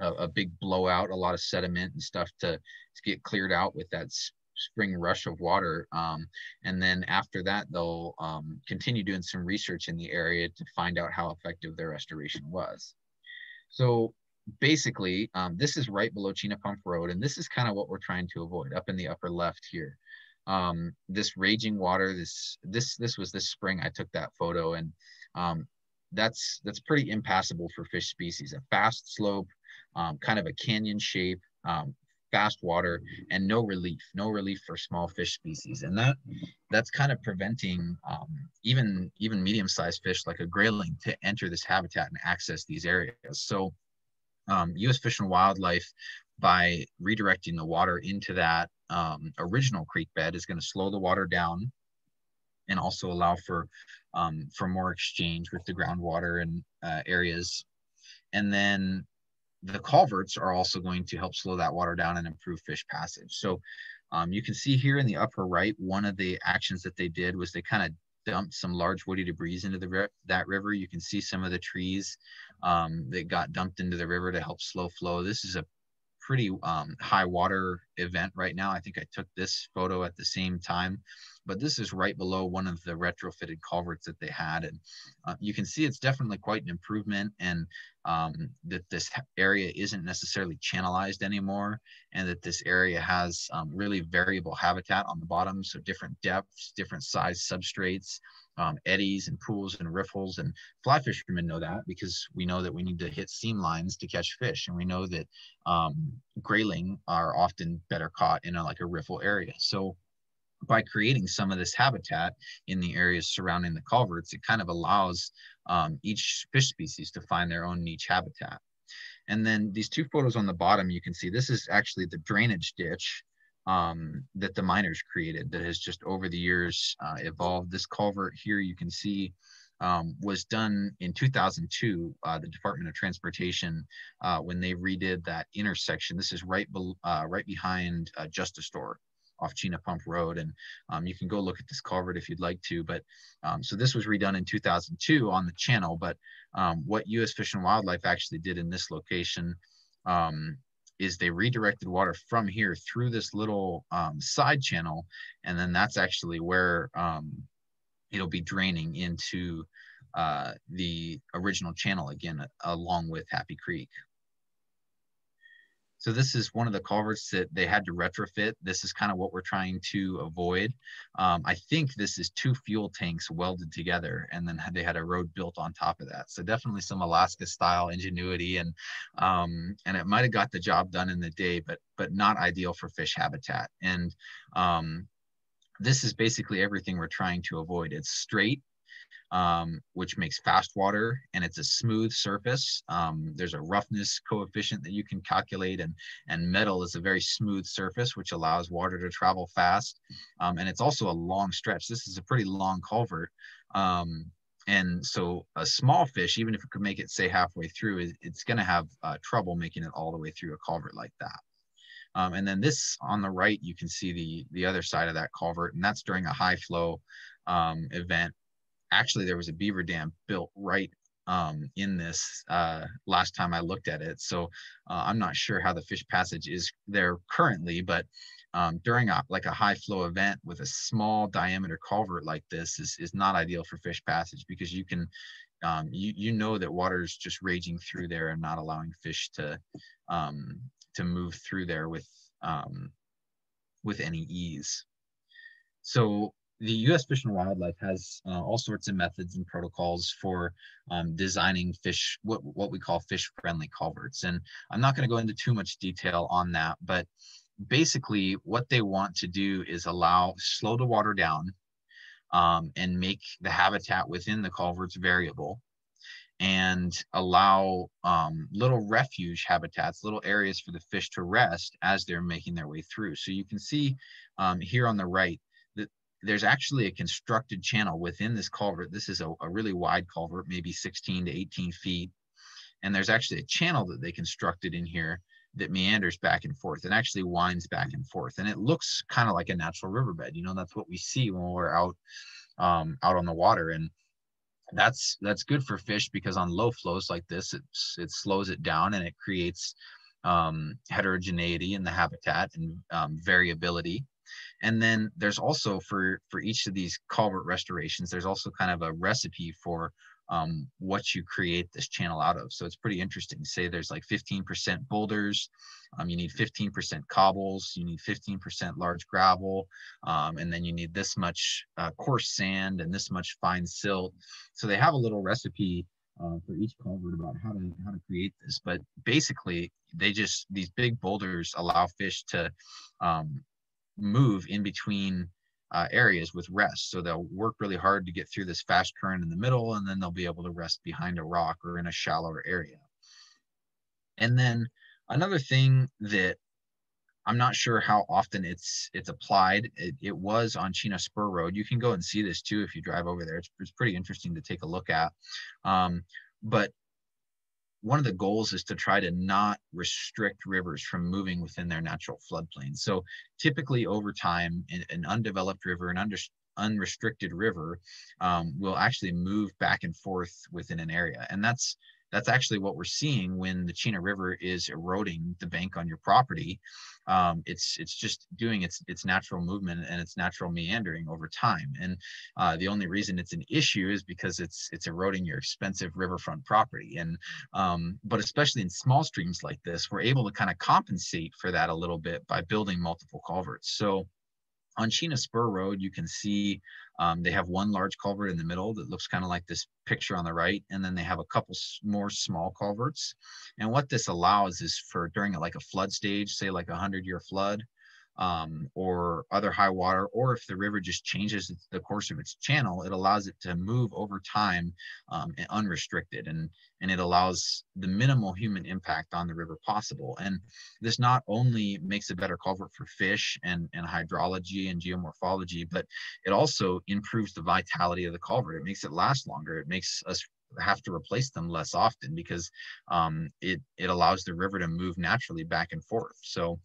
a, a, big blowout, a lot of sediment and stuff to, to get cleared out with that spring rush of water. Um, and then after that, they'll um, continue doing some research in the area to find out how effective their restoration was. So basically, um, this is right below Chena Pump Road, and this is kind of what we're trying to avoid up in the upper left here. Um, this raging water, this this this was this spring I took that photo, and um, that's that's pretty impassable for fish species. A fast slope, um, kind of a canyon shape, um, fast water and no relief no relief for small fish species and that that's kind of preventing um, even even medium-sized fish like a grayling to enter this habitat and access these areas so um, u.s fish and wildlife by redirecting the water into that um, original creek bed is going to slow the water down and also allow for um, for more exchange with the groundwater and uh, areas and then the culverts are also going to help slow that water down and improve fish passage. So um, you can see here in the upper right, one of the actions that they did was they kind of dumped some large woody debris into the that river. You can see some of the trees um, that got dumped into the river to help slow flow. This is a pretty um, high water event right now. I think I took this photo at the same time, but this is right below one of the retrofitted culverts that they had. And uh, you can see it's definitely quite an improvement and um, that this area isn't necessarily channelized anymore and that this area has um, really variable habitat on the bottom. So different depths, different size substrates, um, eddies and pools and riffles. And fly fishermen know that because we know that we need to hit seam lines to catch fish. And we know that um, grayling are often better caught in a, like a riffle area. So by creating some of this habitat in the areas surrounding the culverts, it kind of allows um, each fish species to find their own niche habitat. And then these two photos on the bottom, you can see this is actually the drainage ditch um, that the miners created that has just over the years uh, evolved. This culvert here you can see um, was done in 2002, uh, the Department of Transportation, uh, when they redid that intersection. This is right, be, uh, right behind uh, Justice Store off Chena Pump Road. And um, you can go look at this culvert if you'd like to. But um, so this was redone in 2002 on the channel. But um, what U.S. Fish and Wildlife actually did in this location um, is they redirected water from here through this little um, side channel. And then that's actually where um, it'll be draining into uh, the original channel again, along with Happy Creek. So this is one of the culverts that they had to retrofit. This is kind of what we're trying to avoid. Um, I think this is two fuel tanks welded together and then they had a road built on top of that. So definitely some Alaska style ingenuity and um, and it might have got the job done in the day, but but not ideal for fish habitat. And um, this is basically everything we're trying to avoid. It's straight, um, which makes fast water and it's a smooth surface. Um, there's a roughness coefficient that you can calculate and, and metal is a very smooth surface, which allows water to travel fast. Um, and it's also a long stretch. This is a pretty long culvert. Um, and so a small fish, even if it could make it say halfway through, it's going to have uh, trouble making it all the way through a culvert like that. Um, and then this on the right, you can see the the other side of that culvert, and that's during a high flow um, event actually there was a beaver dam built right um, in this uh, last time I looked at it. So uh, I'm not sure how the fish passage is there currently, but um, during a, like a high flow event with a small diameter culvert like this is, is not ideal for fish passage because you can, um, you, you know that water is just raging through there and not allowing fish to, um, to move through there with, um, with any ease. So the U.S. Fish and Wildlife has uh, all sorts of methods and protocols for um, designing fish, what, what we call fish-friendly culverts. And I'm not going to go into too much detail on that, but basically what they want to do is allow, slow the water down um, and make the habitat within the culverts variable and allow um, little refuge habitats, little areas for the fish to rest as they're making their way through. So you can see um, here on the right, there's actually a constructed channel within this culvert. This is a, a, really wide culvert, maybe 16 to 18 feet. And there's actually a channel that they constructed in here that meanders back and forth and actually winds back and forth. And it looks kind of like a natural riverbed. You know, that's what we see when we're out um, out on the water. And that's that's good for fish because on low flows like this, it's, it slows it down and it creates um, heterogeneity in the habitat and um, variability and then there's also for for each of these culvert restorations, there's also kind of a recipe for um, what you create this channel out of. So it's pretty interesting. Say there's like 15% boulders, um, you need 15% cobbles, you need 15% large gravel, um, and then you need this much uh, coarse sand and this much fine silt. So they have a little recipe uh, for each culvert about how to how to create this. But basically, they just these big boulders allow fish to um, move in between uh, areas with rest. So they'll work really hard to get through this fast current in the middle, and then they'll be able to rest behind a rock or in a shallower area. And then another thing that I'm not sure how often it's it's applied. It, it, was on Chena Spur Road. You can go and see this too if you drive over there. It's, it's pretty interesting to take a look at. Um, but one of the goals is to try to not restrict rivers from moving within their natural floodplain. So typically over time, an undeveloped river, an under, unrestricted river um, will actually move back and forth within an area. And that's that's actually what we're seeing when the Chena River is eroding the bank on your property. Um, it's it's just doing its its natural movement and its natural meandering over time. And uh, the only reason it's an issue is because it's it's eroding your expensive riverfront property. And um, but especially in small streams like this, we're able to kind of compensate for that a little bit by building multiple culverts. So on Chena Spur Road, you can see um, they have one large culvert in the middle that looks kind of like this picture on the right, and then they have a couple more small culverts. And what this allows is for during like a flood stage, say like a hundred year flood, um, or other high water, or if the river just changes the course of its channel, it allows it to move over time um, and unrestricted, and and it allows the minimal human impact on the river possible. And this not only makes a better culvert for fish and and hydrology and geomorphology, but it also improves the vitality of the culvert. It makes it last longer. It makes us have to replace them less often because um, it it allows the river to move naturally back and forth. So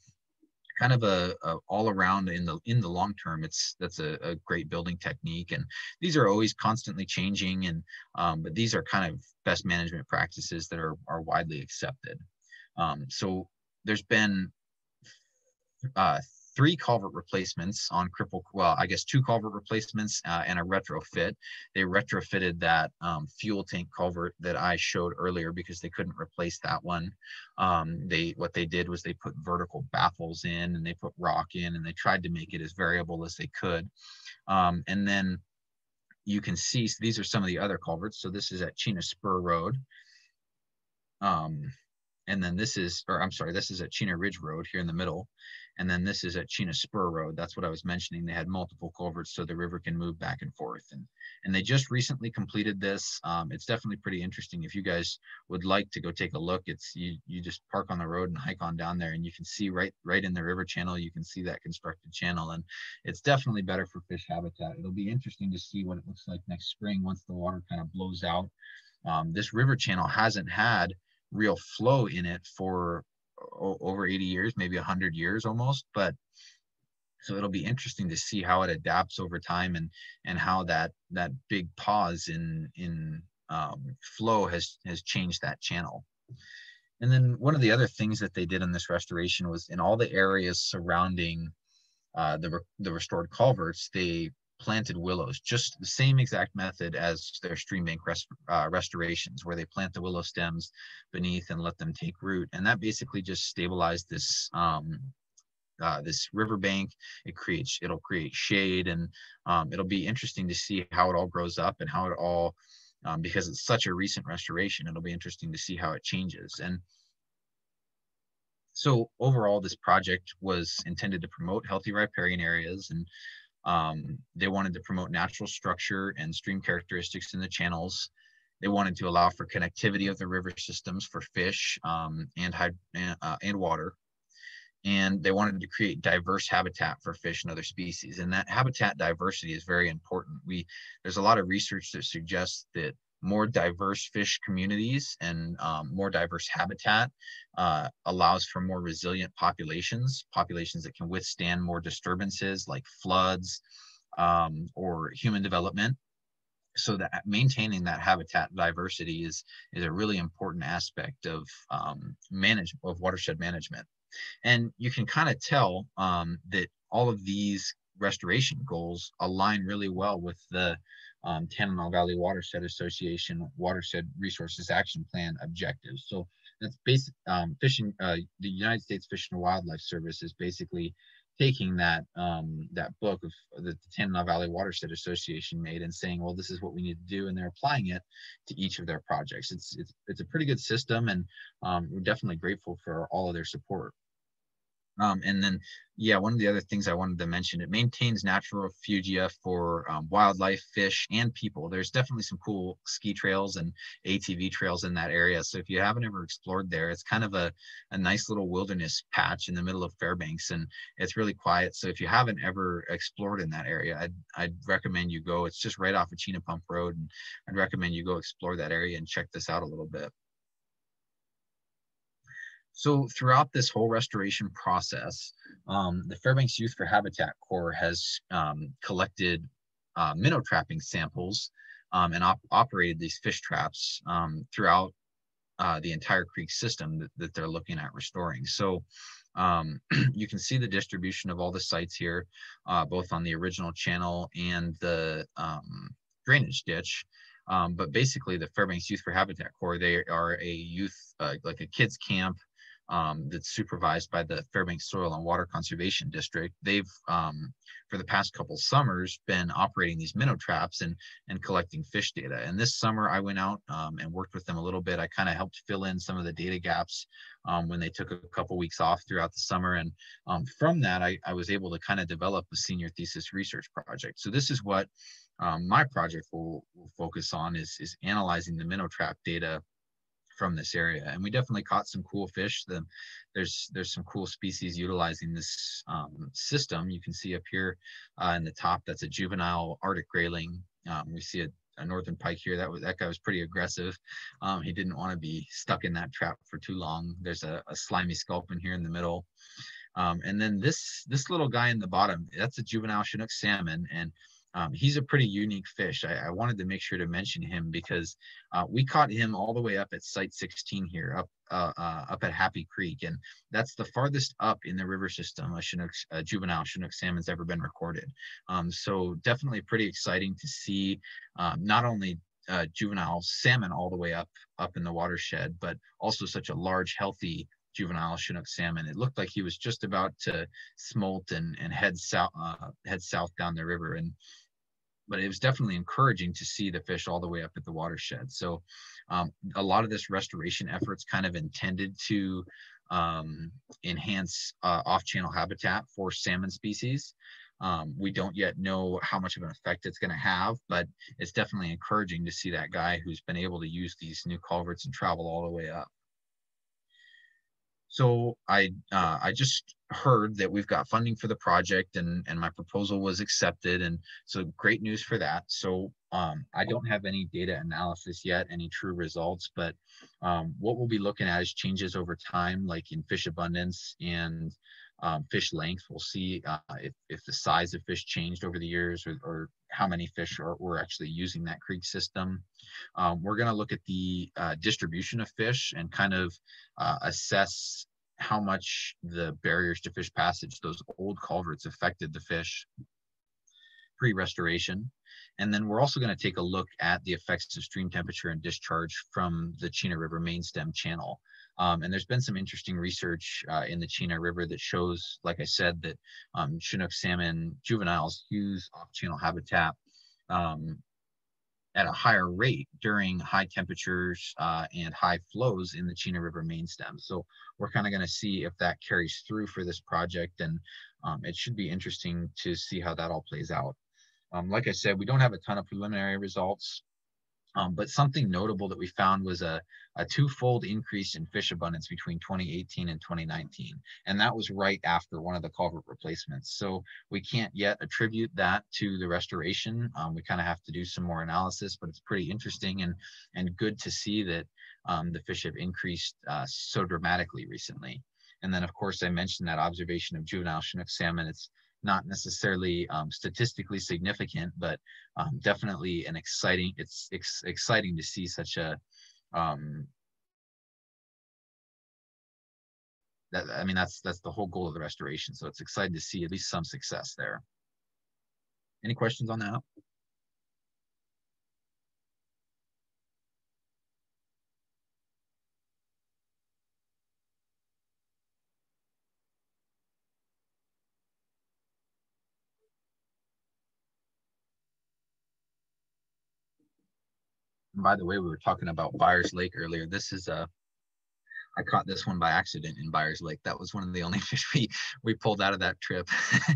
kind of a, a, all around in the in the long term it's that's a, a, great building technique and these are always constantly changing and um, but these are kind of best management practices that are are widely accepted. Um, so there's been uh, three culvert replacements on cripple well i guess two culvert replacements uh, and a retrofit. They retrofitted that um, fuel tank culvert that i showed earlier because they couldn't replace that one. Um, they what they did was they put vertical baffles in and they put rock in and they tried to make it as variable as they could. Um, and then you can see so these are some of the other culverts. So this is at chena spur road. Um, and then this is, or I'm sorry, this is at Chena Ridge Road here in the middle. And then this is at Chena Spur Road. That's what I was mentioning. They had multiple culverts so the river can move back and forth. And, and they just recently completed this. Um, it's definitely pretty interesting. If you guys would like to go take a look, it's you, you just park on the road and hike on down there and you can see right, right in the river channel, you can see that constructed channel. And it's definitely better for fish habitat. It'll be interesting to see what it looks like next spring once the water kind of blows out. Um, this river channel hasn't had real flow in it for over 80 years, maybe 100 years almost. But so it'll be interesting to see how it adapts over time and and how that that big pause in in um, flow has has changed that channel. And then one of the other things that they did in this restoration was in all the areas surrounding uh, the, the restored culverts, they planted willows, just the same exact method as their stream bank rest, uh, restorations, where they plant the willow stems beneath and let them take root. And that basically just stabilized this um, uh, this riverbank. It creates it'll create shade, and um, it'll be interesting to see how it all grows up and how it all um, because it's such a recent restoration. It'll be interesting to see how it changes and. So overall, this project was intended to promote healthy riparian areas and um, they wanted to promote natural structure and stream characteristics in the channels. They wanted to allow for connectivity of the river systems for fish um, and, uh, and water. And they wanted to create diverse habitat for fish and other species. And that habitat diversity is very important. We there's a lot of research that suggests that more diverse fish communities and um, more diverse habitat uh, allows for more resilient populations, populations that can withstand more disturbances like floods um, or human development. So that maintaining that habitat diversity is, is a really important aspect of um, manage of watershed management. And you can kind of tell um, that all of these restoration goals align really well with the um, Tanana Valley Watershed Association Watershed Resources Action Plan objectives. So that's basic um, fishing. Uh, the United States Fish and Wildlife Service is basically taking that um, that book of the Tanana Valley Watershed Association made and saying, well, this is what we need to do, and they're applying it to each of their projects. It's it's, it's a pretty good system, and um, we're definitely grateful for all of their support. Um, and then, yeah, one of the other things I wanted to mention, it maintains natural refugia for um, wildlife, fish, and people. There's definitely some cool ski trails and ATV trails in that area. So if you haven't ever explored there, it's kind of a, a nice little wilderness patch in the middle of Fairbanks, and it's really quiet. So if you haven't ever explored in that area, I'd, I'd recommend you go. It's just right off of Chena Pump Road, and I'd recommend you go explore that area and check this out a little bit. So throughout this whole restoration process, um, the Fairbanks Youth for Habitat Corps has um, collected uh, minnow trapping samples um, and op operated these fish traps um, throughout uh, the entire creek system that, that, they're looking at restoring. So um, you can see the distribution of all the sites here, uh, both on the original channel and the um, drainage ditch. Um, but basically the Fairbanks Youth for Habitat Corps, they are a youth, uh, like a kids camp um, that's supervised by the Fairbanks Soil and Water Conservation District. They've, um, for the past couple summers, been operating these minnow traps and and collecting fish data. And this summer, I went out um, and worked with them a little bit. I kind of helped fill in some of the data gaps um, when they took a couple weeks off throughout the summer. And um, from that, I, I was able to kind of develop a senior thesis research project. So this is what um, my project will, will focus on is, is analyzing the minnow trap data from this area and we definitely caught some cool fish. The, there's there's some cool species utilizing this um, system. You can see up here uh, in the top that's a juvenile arctic grayling. Um, we see a, a, northern pike here. That was that guy was pretty aggressive. Um, he didn't want to be stuck in that trap for too long. There's a, a slimy sculpin here in the middle. Um, and then this this little guy in the bottom that's a juvenile chinook salmon and um, he's a pretty unique fish. I, I, wanted to make sure to mention him because uh, we caught him all the way up at Site 16 here, up uh, uh, up at Happy Creek, and that's the farthest up in the river system a Chinook a juvenile Chinook salmon's ever been recorded. Um, so definitely pretty exciting to see um, not only uh, juvenile salmon all the way up up in the watershed, but also such a large, healthy juvenile Chinook salmon. It looked like he was just about to smolt and, and head south uh, head south down the river. And but it was definitely encouraging to see the fish all the way up at the watershed. So um, a lot of this restoration efforts kind of intended to um, enhance uh, off-channel habitat for salmon species. Um, we don't yet know how much of an effect it's going to have, but it's definitely encouraging to see that guy who's been able to use these new culverts and travel all the way up. So I uh, I just heard that we've got funding for the project and and my proposal was accepted and so great news for that. So um, I don't have any data analysis yet, any true results, but um, what we'll be looking at is changes over time, like in fish abundance and um, fish length. We'll see uh, if, if the size of fish changed over the years or, or how many fish are, were actually using that creek system. Um, we're going to look at the uh, distribution of fish and kind of uh, assess how much the barriers to fish passage, those old culverts affected the fish pre-restoration. And then we're also going to take a look at the effects of stream temperature and discharge from the Chena River main stem channel. Um, and there's been some interesting research uh, in the Chena River that shows, like I said, that um, Chinook salmon juveniles use off-channel habitat um, at a higher rate during high temperatures uh, and high flows in the Chena River main stem. So we're kind of going to see if that carries through for this project, and um, it should be interesting to see how that all plays out. Um, like I said, we don't have a ton of preliminary results. Um, but something notable that we found was a, a twofold increase in fish abundance between 2018 and 2019. And that was right after one of the culvert replacements. So we can't yet attribute that to the restoration. Um, we kind of have to do some more analysis, but it's pretty interesting and, and good to see that um, the fish have increased uh, so dramatically recently. And then, of course, I mentioned that observation of juvenile Chinook salmon. It's not necessarily um, statistically significant, but um, definitely an exciting. It's ex exciting to see such a. Um, that I mean, that's that's the whole goal of the restoration. So it's exciting to see at least some success there. Any questions on that? By the way, we were talking about Byers Lake earlier. This is a I caught this one by accident in Byers Lake. That was one of the only fish we we pulled out of that trip.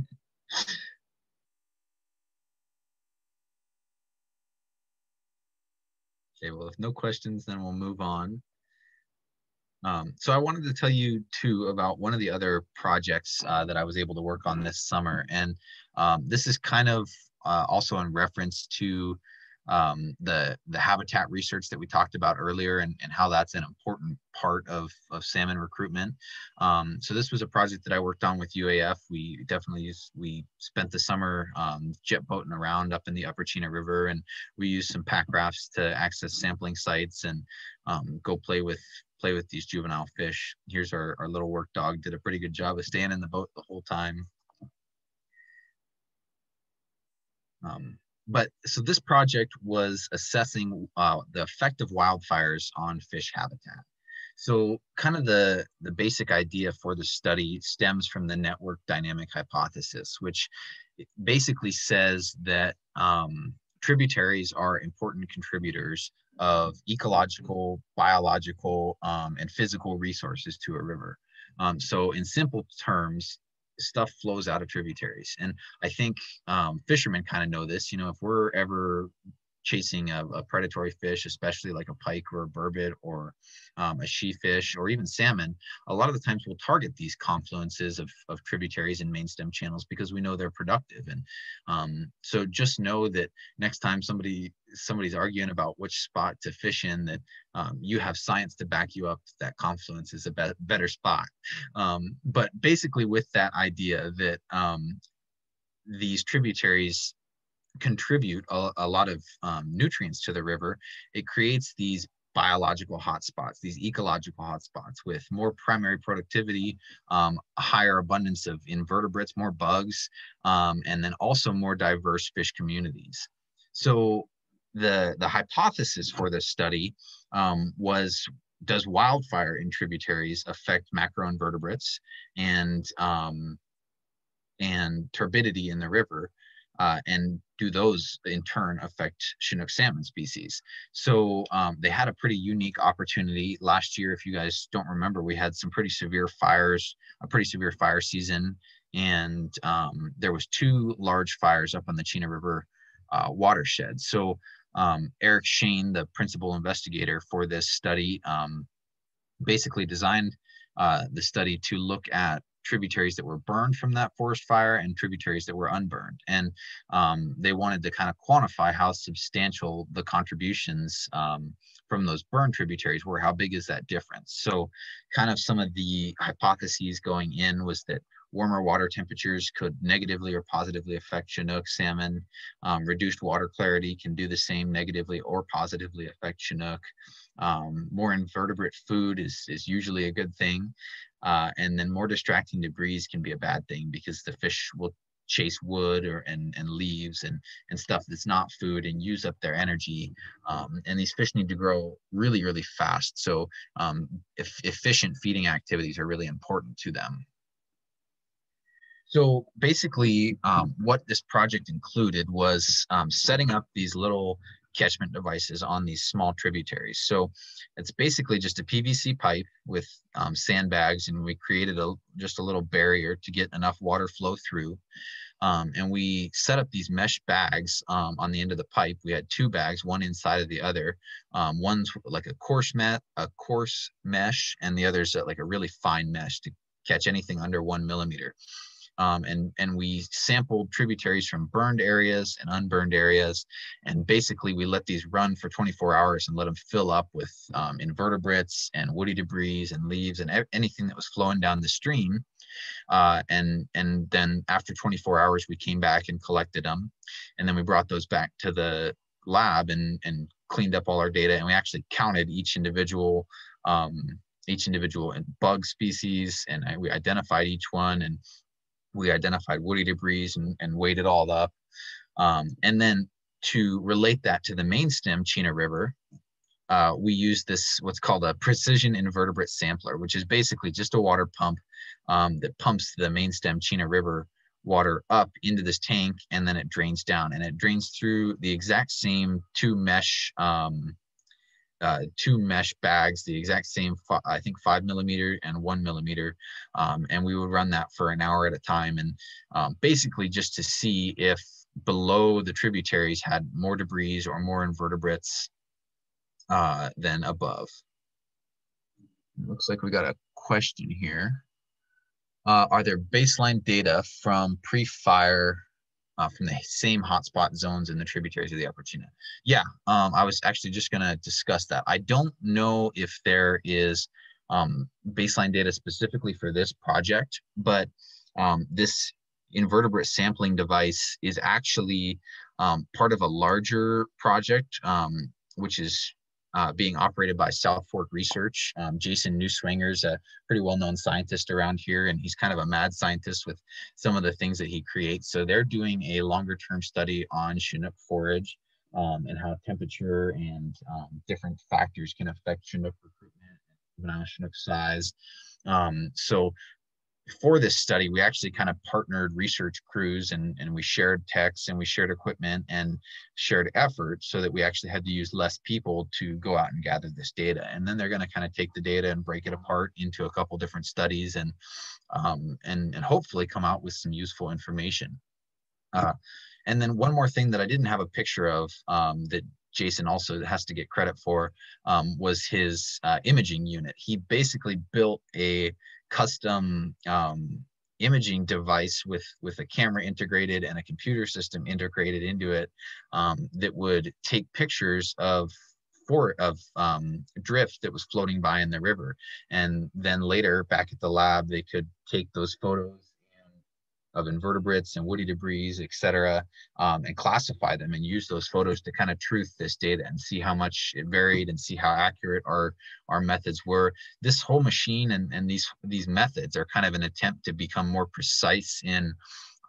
okay, well, if no questions, then we'll move on. Um, so I wanted to tell you too about one of the other projects uh, that I was able to work on this summer, and um, this is kind of uh, also in reference to um, the the habitat research that we talked about earlier and, and how that's an important part of, of salmon recruitment. Um, so this was a project that I worked on with UAF. We definitely used, we spent the summer um, jet boating around up in the upper Chena River and we used some pack rafts to access sampling sites and um, go play with play with these juvenile fish. Here's our, our little work dog, did a pretty good job of staying in the boat the whole time. Um, but so this project was assessing uh, the effect of wildfires on fish habitat. So kind of the, the basic idea for the study stems from the network dynamic hypothesis, which basically says that um, tributaries are important contributors of ecological, biological, um, and physical resources to a river. Um, so in simple terms, stuff flows out of tributaries. And I think um, fishermen kind of know this. You know, if we're ever chasing a, a, predatory fish, especially like a pike or a burbot or um, a sheefish or even salmon, a lot of the times we'll target these confluences of, of tributaries and main stem channels because we know they're productive. And um, so just know that next time somebody somebody's arguing about which spot to fish in, that um, you have science to back you up that confluence is a be better spot. Um, but basically with that idea that um, these tributaries contribute a, a lot of um, nutrients to the river, it creates these biological hotspots, these ecological hotspots with more primary productivity, um, a higher abundance of invertebrates, more bugs, um, and then also more diverse fish communities. So the, the hypothesis for this study um, was does wildfire in tributaries affect macroinvertebrates and um, and turbidity in the river uh, and do those in turn affect Chinook salmon species? So um, they had a pretty unique opportunity last year. If you guys don't remember, we had some pretty severe fires, a pretty severe fire season, and um, there was two large fires up on the Chena River uh, watershed. So um, Erik Schoen, the principal investigator for this study, um, basically designed uh, the study to look at tributaries that were burned from that forest fire and tributaries that were unburned. And um, they wanted to kind of quantify how substantial the contributions um, from those burned tributaries were. How big is that difference? So, kind of some of the hypotheses going in was that warmer water temperatures could negatively or positively affect Chinook salmon. Um, reduced water clarity can do the same negatively or positively affect Chinook. Um, more invertebrate food is, is usually a good thing. Uh, and then more distracting debris can be a bad thing because the fish will chase wood or and, and leaves and, and stuff that's not food and use up their energy. Um, and these fish need to grow really, really fast. So um, if, efficient feeding activities are really important to them. So basically, um, what this project included was um, setting up these little catchment devices on these small tributaries. So it's basically just a PVC pipe with um, sandbags, and we created a just a little barrier to get enough water flow through. Um, and we set up these mesh bags um, on the end of the pipe. We had two bags, one inside of the other. Um, one's like a coarse mat, a coarse mesh, and the other's like a really fine mesh to catch anything under one millimeter um, and and we sampled tributaries from burned areas and unburned areas, and basically we let these run for 24 hours and let them fill up with um, invertebrates and woody debris and leaves and anything that was flowing down the stream. Uh, and and then after 24 hours, we came back and collected them, and then we brought those back to the lab and and cleaned up all our data, and we actually counted each individual um, each individual bug species, and I, we identified each one and we identified woody debris and, and weighed it all up. Um, and then to relate that to the main stem Chena River, uh, we use this what's called a precision invertebrate sampler, which is basically just a water pump um, that pumps the main stem Chena River water up into this tank and then it drains down and it drains through the exact same two mesh um, uh, two mesh bags, the exact same, I think five millimeter and one millimeter. Um, and we would run that for an hour at a time. And um, basically just to see if below the tributaries had more debris or more invertebrates uh, than above. Looks like we got a question here. Uh, are there baseline data from pre-fire uh, from the same hotspot zones in the tributaries of the Upper Chinook? Yeah, um, I was actually just going to discuss that. I don't know if there is um, baseline data specifically for this project, but um, this invertebrate sampling device is actually um, part of a larger project, um, which is uh, being operated by South Fork Research. Um, Jason is a pretty well-known scientist around here, and he's kind of a mad scientist with some of the things that he creates. So they're doing a longer-term study on Chinook forage um, and how temperature and um, different factors can affect Chinook recruitment, juvenile Chinook size. Um, so for this study, we actually kind of partnered research crews and, and we shared techs and we shared equipment and shared effort so that we actually had to use less people to go out and gather this data. And then they're going to kind of take the data and break it apart into a couple different studies and um, and, and hopefully come out with some useful information. Uh, and then one more thing that I didn't have a picture of um, that Jason also has to get credit for um, was his uh, imaging unit. He basically built a custom um, imaging device with with a camera integrated and a computer system integrated into it um, that would take pictures of for of um, drift that was floating by in the river. And then later back at the lab they could take those photos of invertebrates and woody debris, et cetera, um, and classify them and use those photos to kind of truth this data and see how much it varied and see how accurate our, our methods were. This whole machine and, and these, these methods are kind of an attempt to become more precise in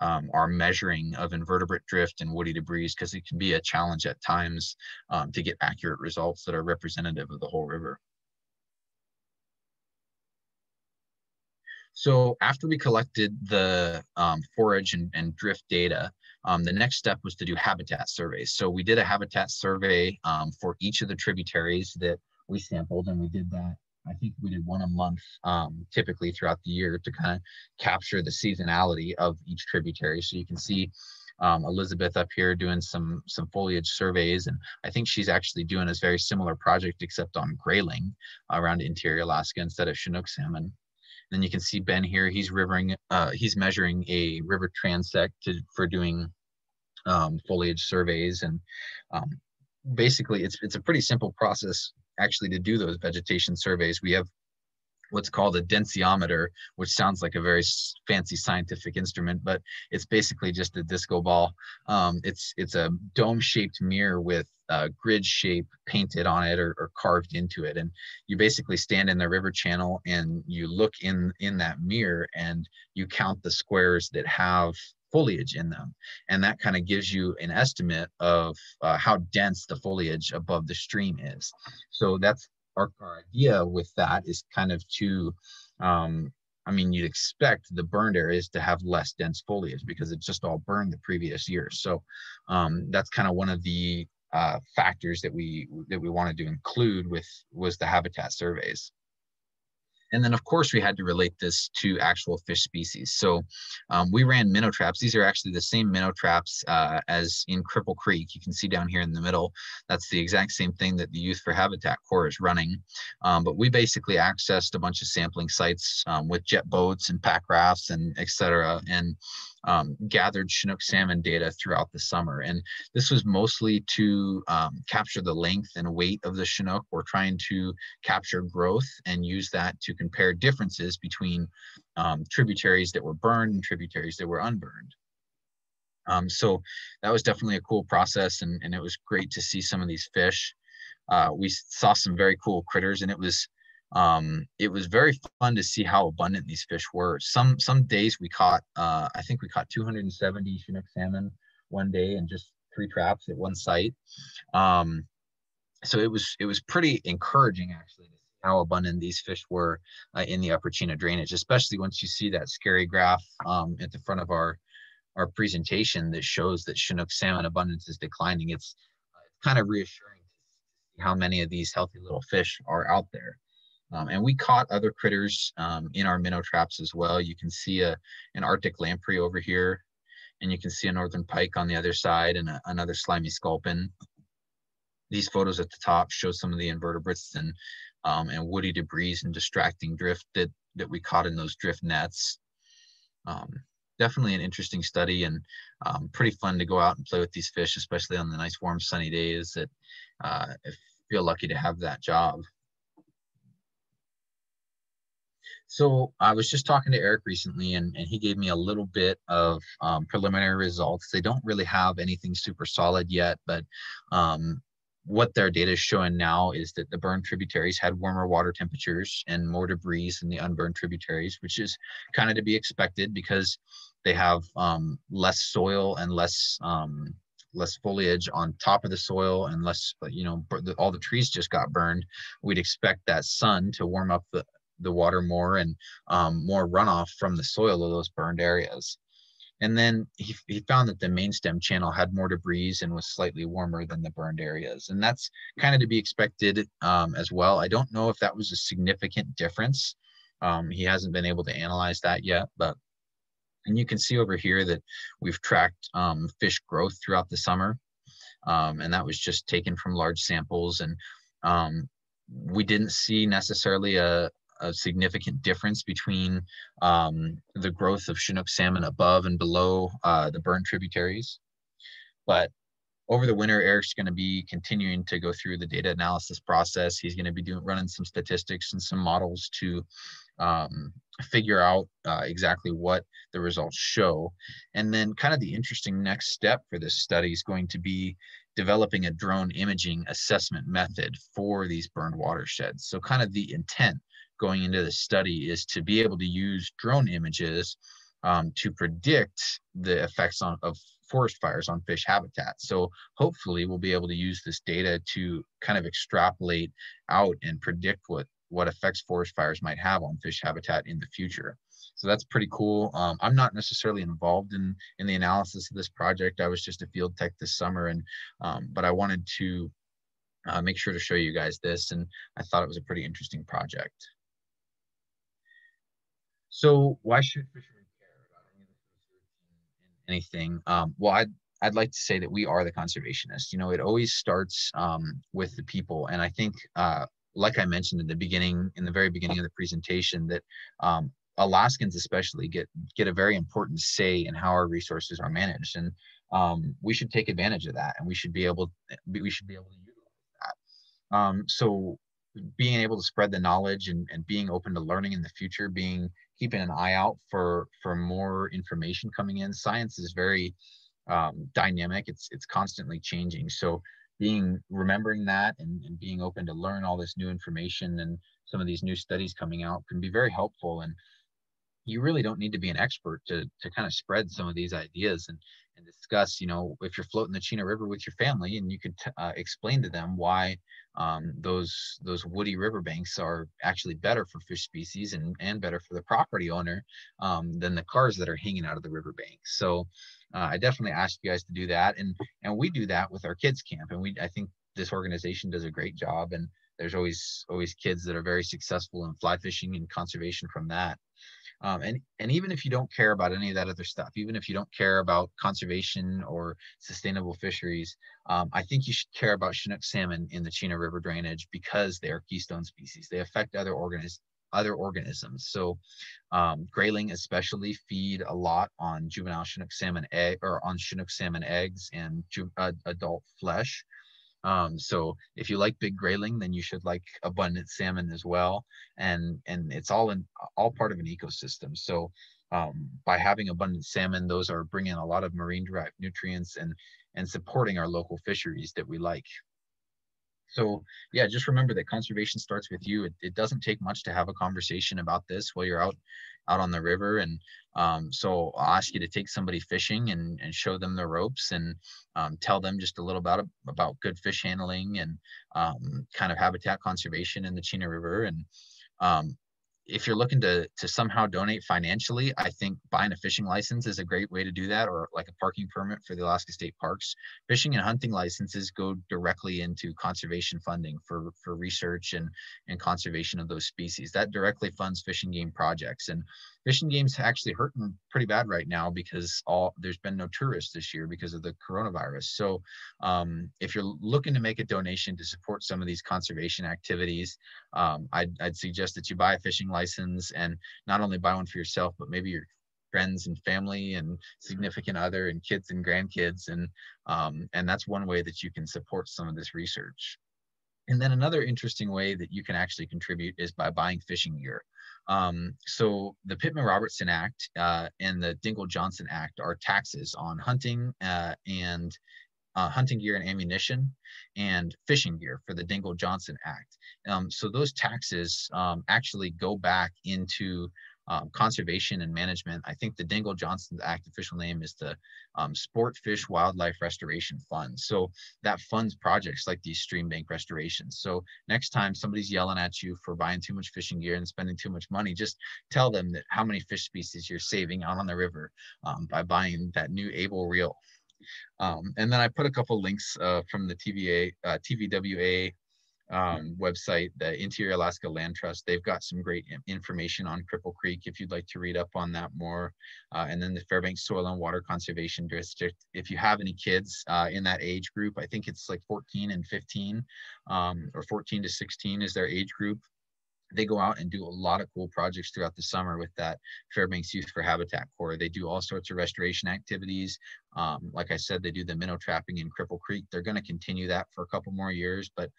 um, our measuring of invertebrate drift and woody debris because it can be a challenge at times um, to get accurate results that are representative of the whole river. So after we collected the um, forage and, and, drift data, um, the next step was to do habitat surveys. So we did a habitat survey um, for each of the tributaries that we sampled, and we did that. I think we did one a month, um, typically throughout the year, to kind of capture the seasonality of each tributary. So you can see um, Elizabeth up here doing some some foliage surveys, and I think she's actually doing a very similar project except on grayling around interior Alaska instead of Chinook salmon. Then you can see Ben here, he's rivering, uh, he's measuring a river transect to, for doing um, foliage surveys. And um, basically it's, it's a pretty simple process actually to do those vegetation surveys. We have what's called a densiometer, which sounds like a very fancy scientific instrument, but it's basically just a disco ball. Um, it's it's a dome-shaped mirror with grid shape painted on it or, or, carved into it, and you basically stand in the river channel and you look in in that mirror and you count the squares that have foliage in them. And that kind of gives you an estimate of uh, how dense the foliage above the stream is. So that's our, our idea with that is kind of to um, I mean, you'd expect the burned areas to have less dense foliage because it's just all burned the previous year. So um, that's kind of one of the uh, factors that we that we wanted to include with was the habitat surveys. And then of course we had to relate this to actual fish species. So um, we ran minnow traps. These are actually the same minnow traps uh, as in Cripple Creek. You can see down here in the middle, that's the exact same thing that the Youth for Habitat Corps is running. Um, but we basically accessed a bunch of sampling sites um, with jet boats and pack rafts and et cetera. And um, gathered Chinook salmon data throughout the summer. And this was mostly to um, capture the length and weight of the Chinook. We're trying to capture growth and use that to compare differences between um, tributaries that were burned and tributaries that were unburned. Um, so that was definitely a cool process and, and it was great to see some of these fish. Uh, we saw some very cool critters and it was um, it was very fun to see how abundant these fish were. Some some days we caught, uh, I think we caught 270 Chinook salmon one day and just three traps at one site. Um, so it was it was pretty encouraging actually to see how abundant these fish were uh, in the Upper Chena drainage, especially once you see that scary graph um, at the front of our our presentation that shows that Chinook salmon abundance is declining. It's uh, kind of reassuring to see how many of these healthy little fish are out there. Um, and we caught other critters um, in our minnow traps as well. You can see a, an Arctic lamprey over here, and you can see a northern pike on the other side and a, another slimy sculpin. These photos at the top show some of the invertebrates and um, and woody debris and distracting drift that, that we caught in those drift nets. Um, definitely an interesting study and um, pretty fun to go out and play with these fish, especially on the nice warm sunny days that uh, feel lucky to have that job. So I was just talking to Erik recently, and, and he gave me a little bit of um, preliminary results. They don't really have anything super solid yet, but um, what their data is showing now is that the burned tributaries had warmer water temperatures and more debris than the unburned tributaries, which is kind of to be expected because they have um, less soil and less um, less foliage on top of the soil and less, you know, all the trees just got burned. We'd expect that sun to warm up the the water more and um, more runoff from the soil of those burned areas. And then he, he found that the main stem channel had more debris and was slightly warmer than the burned areas. And that's kind of to be expected um, as well. I don't know if that was a significant difference. Um, he hasn't been able to analyze that yet, but and you can see over here that we've tracked um, fish growth throughout the summer. Um, and that was just taken from large samples. And um, we didn't see necessarily a, a significant difference between um, the growth of Chinook salmon above and below uh, the burn tributaries. But over the winter, Erik's going to be continuing to go through the data analysis process. He's going to be doing running some statistics and some models to um, figure out uh, exactly what the results show. And then kind of the interesting next step for this study is going to be developing a drone imaging assessment method for these burned watersheds. So kind of the intent going into the study is to be able to use drone images um, to predict the effects on, of forest fires on fish habitat. So hopefully we'll be able to use this data to kind of extrapolate out and predict what, what effects forest fires might have on fish habitat in the future. So that's pretty cool. Um, I'm not necessarily involved in, in the analysis of this project. I was just a field tech this summer, and um, but I wanted to uh, make sure to show you guys this, and I thought it was a pretty interesting project. So why should fishermen care about anything? Um, well, I'd I'd like to say that we are the conservationists. You know, it always starts um, with the people, and I think, uh, like I mentioned in the beginning, in the very beginning of the presentation, that um, Alaskans especially get get a very important say in how our resources are managed, and um, we should take advantage of that, and we should be able we should be able to utilize that. Um, so being able to spread the knowledge and, and being open to learning in the future, being keeping an eye out for for more information coming in. Science is very um, dynamic. It's it's constantly changing. So being remembering that and, and being open to learn all this new information and some of these new studies coming out can be very helpful. And you really don't need to be an expert to to kind of spread some of these ideas and and discuss you know if you're floating the chena river with your family and you could uh, explain to them why um, those those woody riverbanks are actually better for fish species and and better for the property owner um, than the cars that are hanging out of the riverbank so uh, i definitely ask you guys to do that. And and we do that with our kids camp. And we i think this organization does a great job. And there's always always kids that are very successful in fly fishing and conservation from that um, and, and even if you don't care about any of that other stuff, even if you don't care about conservation or sustainable fisheries, um, I think you should care about Chinook salmon in the Chena River drainage because they are keystone species. They affect other organisms other organisms. So um, grayling especially feed a lot on juvenile Chinook salmon egg or on Chinook salmon eggs and ju- uh, adult flesh. Um, so if you like big grayling, then you should like abundant salmon as well. And and it's all in all part of an ecosystem. So um, by having abundant salmon, those are bringing a lot of marine derived nutrients and and supporting our local fisheries that we like. So yeah, just remember that conservation starts with you. It, it doesn't take much to have a conversation about this while you're out out on the river. And um, so I'll ask you to take somebody fishing and, and show them the ropes and um, tell them just a little about about good fish handling and um, kind of habitat conservation in the Chena River. And um, if you're looking to to somehow donate financially, I think buying a fishing license is a great way to do that, or like a parking permit for the Alaska State Parks. Fishing and hunting licenses go directly into conservation funding for for research and and conservation of those species. That directly funds fishing game projects. And fishing games actually hurting pretty bad right now because all there's been no tourists this year because of the coronavirus. So um, if you're looking to make a donation to support some of these conservation activities, um, I'd, I'd suggest that you buy a fishing license and not only buy one for yourself, but maybe your friends and family and significant other and kids and grandkids. And um, and that's one way that you can support some of this research. And then another interesting way that you can actually contribute is by buying fishing gear um, so the Pittman Robertson Act uh, and the Dingell Johnson Act are taxes on hunting uh, and uh, hunting gear and ammunition and fishing gear for the Dingell Johnson Act. Um, so those taxes um, actually go back into um, conservation and management. I think the Dingell Johnson Act official name is the um, Sport Fish Wildlife Restoration Fund. So that funds projects like these stream bank restorations. So next time somebody's yelling at you for buying too much fishing gear and spending too much money, just tell them that how many fish species you're saving out on the river um, by buying that new Abel reel. Um, and then I put a couple links uh, from the TVA, uh, TVWA um, website, the Interior Alaska Land Trust. They've got some great information on Cripple Creek if you'd like to read up on that more. Uh, and then the Fairbanks Soil and Water Conservation District. If you have any kids uh, in that age group, I think it's like 14 and 15 um, or 14 to 16 is their age group they go out and do a lot of cool projects throughout the summer with that Fairbanks Youth for Habitat Corps. They do all sorts of restoration activities. Um, like I said, they do the minnow trapping in Cripple Creek. They're going to continue that for a couple more years, but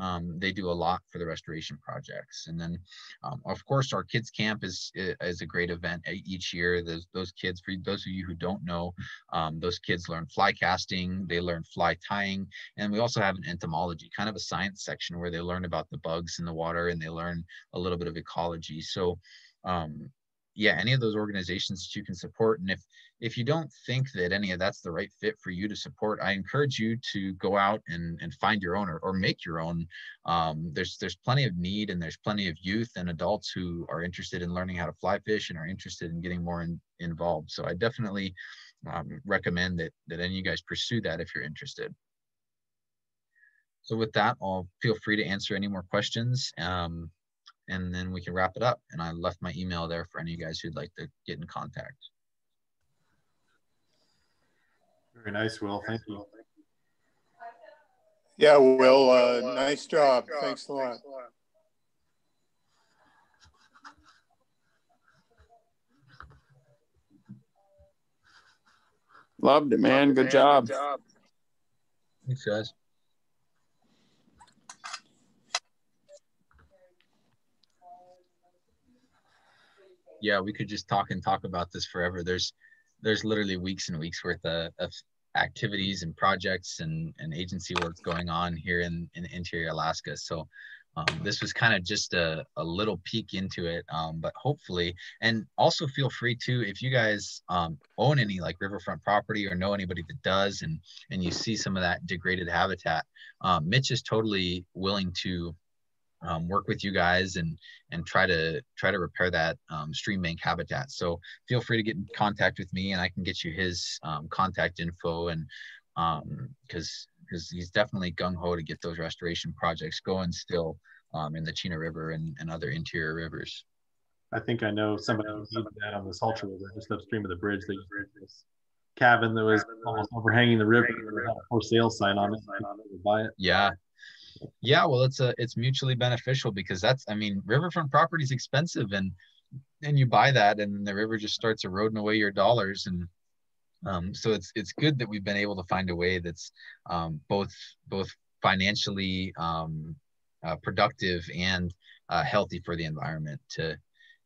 um, they do a lot for the restoration projects. And then, um, of course, our kids camp is is a great event each year. Those those kids, for those of you who don't know, um, those kids learn fly casting, they learn fly tying, and we also have an entomology, kind of a science section where they learn about the bugs in the water and they learn a little bit of ecology. So um, yeah, any of those organizations that you can support. And if if you don't think that any of that's the right fit for you to support, I encourage you to go out and, and find your own or, or make your own. Um, there's there's plenty of need and there's plenty of youth and adults who are interested in learning how to fly fish and are interested in getting more in, involved. So I definitely um, recommend that that any of you guys pursue that if you're interested. So with that, I'll feel free to answer any more questions. Um, and then we can wrap it up. And I left my email there for any of you guys who'd like to get in contact. Very nice, Will. Thank you. Yeah, Will, uh, nice job. Thanks a lot. Loved it, man. Good job. Thanks, guys. Yeah, we could just talk and talk about this forever. There's there's literally weeks and weeks worth of, of activities and projects and, and agency work going on here in, in interior Alaska. So um, this was kind of just a, a little peek into it, um, but hopefully, and also feel free to, if you guys um, own any like riverfront property or know anybody that does, and and you see some of that degraded habitat, um, Mitch is totally willing to um, work with you guys and and try to try to repair that um, stream bank habitat. So feel free to get in contact with me, and I can get you his um, contact info and because um, because he's definitely gung ho to get those restoration projects going still um, in the Chena River and, and other interior rivers. I think I know somebody who did that on the Salcha River, just upstream of the bridge. They this cabin that was almost overhanging the river. Had a for sale sign on it. Buy it. Yeah, yeah, well, it's a it's mutually beneficial because that's I mean, riverfront property is expensive, and and you buy that, and the river just starts eroding away your dollars, and um, so it's it's good that we've been able to find a way that's um, both both financially um, uh, productive and uh, healthy for the environment to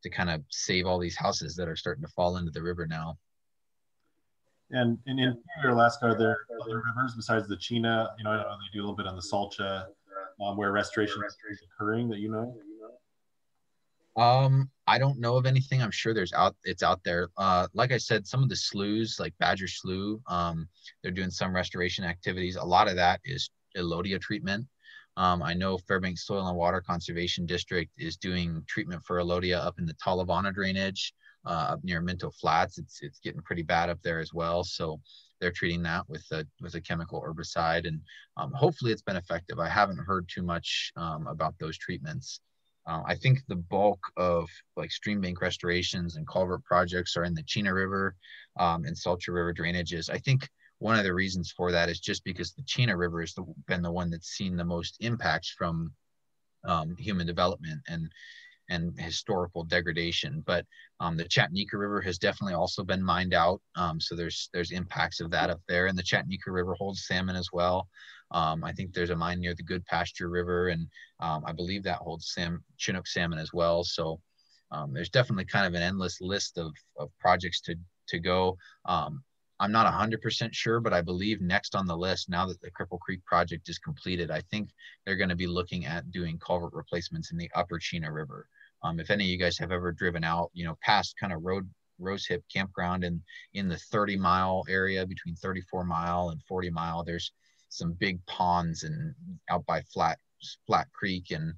to kind of save all these houses that are starting to fall into the river now. And in Alaska, are there other rivers besides the Chena? You know, I know they do a little bit on the Salcha, um, where restoration is occurring that you know. Um, I don't know of anything. I'm sure there's out. It's out there. Uh, like I said, some of the sloughs, like Badger Slough, um, they're doing some restoration activities. A lot of that is Elodea treatment. Um, I know Fairbanks Soil and Water Conservation District is doing treatment for Elodea up in the Tolovana drainage uh, up near Minto Flats. It's it's getting pretty bad up there as well. So they're treating that with a with a chemical herbicide, and um, hopefully it's been effective. I haven't heard too much um, about those treatments. Uh, I think the bulk of like stream bank restorations and culvert projects are in the Chena River um, and Salcha River drainages. I think one of the reasons for that is just because the Chena River has been the one that's seen the most impacts from um, human development and and historical degradation. But um, the Chatanika River has definitely also been mined out. Um, so there's there's impacts of that up there, and the Chatanika River holds salmon as well. Um, I think there's a mine near the Goodpaster River, and um, I believe that holds sam- Chinook salmon as well. So um, there's definitely kind of an endless list of, of projects to to go. I'm not 100% sure, but I believe next on the list, now that the Cripple Creek project is completed, I think they're going to be looking at doing culvert replacements in the upper Chena River. Um, if any of you guys have ever driven out, you know, past kind of road Rosehip campground and in the 30 mile area between 34 mile and 40 mile, there's some big ponds and out by Flat Flat Creek and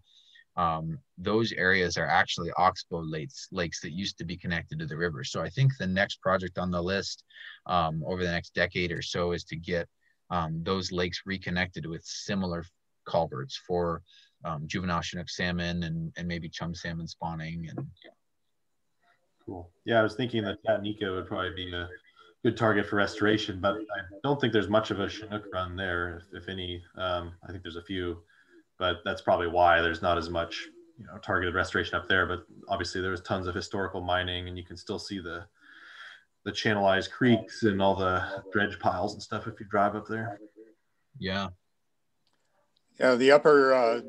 um, those areas are actually oxbow lakes, lakes that used to be connected to the river. So I think the next project on the list um, over the next decade or so is to get um, those lakes reconnected with similar culverts for um, juvenile Chinook salmon and, and maybe chum salmon spawning. And yeah. Cool. Yeah, I was thinking that Chatanika would probably be a good target for restoration, but I don't think there's much of a Chinook run there, if, if any. Um, I think there's a few but that's probably why there's not as much you know targeted restoration up there but obviously there's tons of historical mining and you can still see the the channelized creeks and all the dredge piles and stuff if you drive up there yeah yeah the upper uh,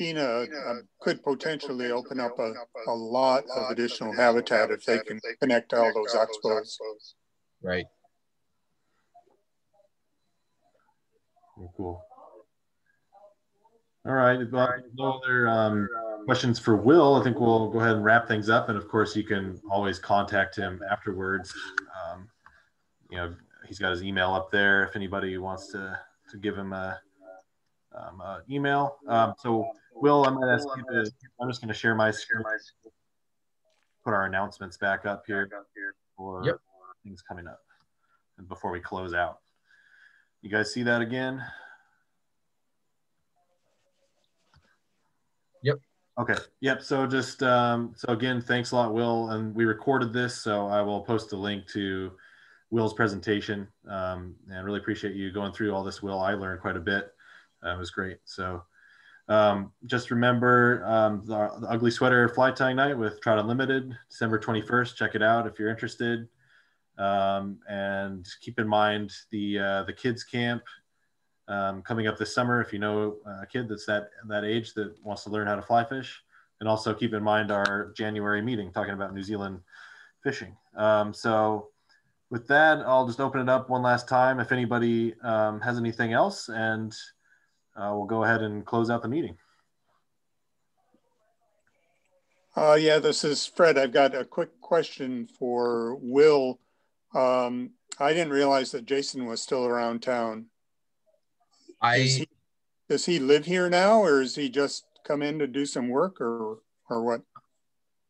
Chena uh, could potentially open up a, a lot of additional habitat if they can connect all those oxbows. Right. cool. All right. Well, no other um, questions for Will. I think we'll go ahead and wrap things up. And of course, you can always contact him afterwards. Um, you know, he's got his email up there if anybody wants to, to give him a, um, a email. Um, so, Will, I'm going to ask you to, I'm just going to share my screen, put our announcements back up here for yep. things coming up and before we close out. You guys see that again? Yep. Okay. Yep. So just um, so again, thanks a lot, Will. And we recorded this, so I will post a link to Will's presentation. Um, and really appreciate you going through all this, Will. I learned quite a bit. Uh, it was great. So um, just remember um, the, the, Ugly Sweater Fly Tying Night with Trout Unlimited, December 21st. Check it out if you're interested. Um, and keep in mind the uh, the kids camp um, coming up this summer if you know a kid that's that that age that wants to learn how to fly fish. And also keep in mind our january meeting talking about new zealand fishing. Um, so with that i'll just open it up one last time if anybody um, has anything else and uh, we'll go ahead and close out the meeting. Uh, yeah this is fred. I've got a quick question for will. Um, i didn't realize that jason was still around town I does he, does he live here now, or is he just come in to do some work, or or what?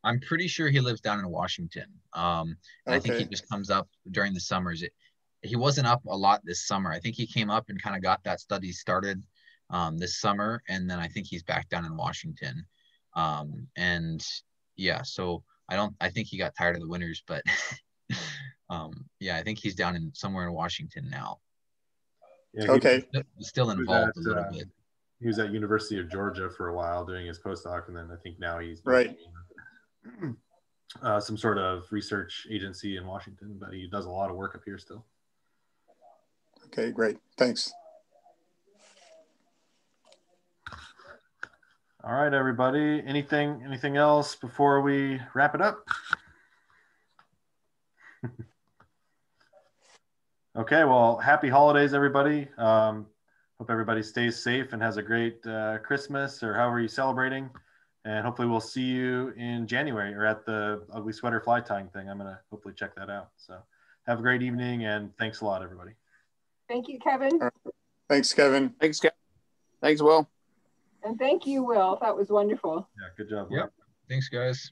I'm pretty sure he lives down in Washington. Um, okay. I think he just comes up during the summers. It, he wasn't up a lot this summer. I think he came up and kind of got that study started um, this summer, and then I think he's back down in Washington. Um, and yeah, so I don't. I think he got tired of the winters, but um, yeah, I think he's down in somewhere in Washington now. Yeah, okay. still involved at, a little uh. He was at University of Georgia for a while doing his postdoc, and then I think now he's right. Uh, some sort of research agency in Washington, but he does a lot of work up here still. Okay, great. Thanks. All right, everybody. Anything anything else before we wrap it up? Okay, well, happy holidays, everybody. Um, hope everybody stays safe and has a great uh, Christmas or however you're celebrating. And hopefully, we'll see you in January or at the Ugly Sweater Fly Tying thing. I'm going to hopefully check that out. So, have a great evening and thanks a lot, everybody. Thank you, Kevin. Thanks, Kevin. Thanks, Kevin. Thanks, Will. And thank you, Will. That was wonderful. Yeah, good job. Yep. Thanks, guys.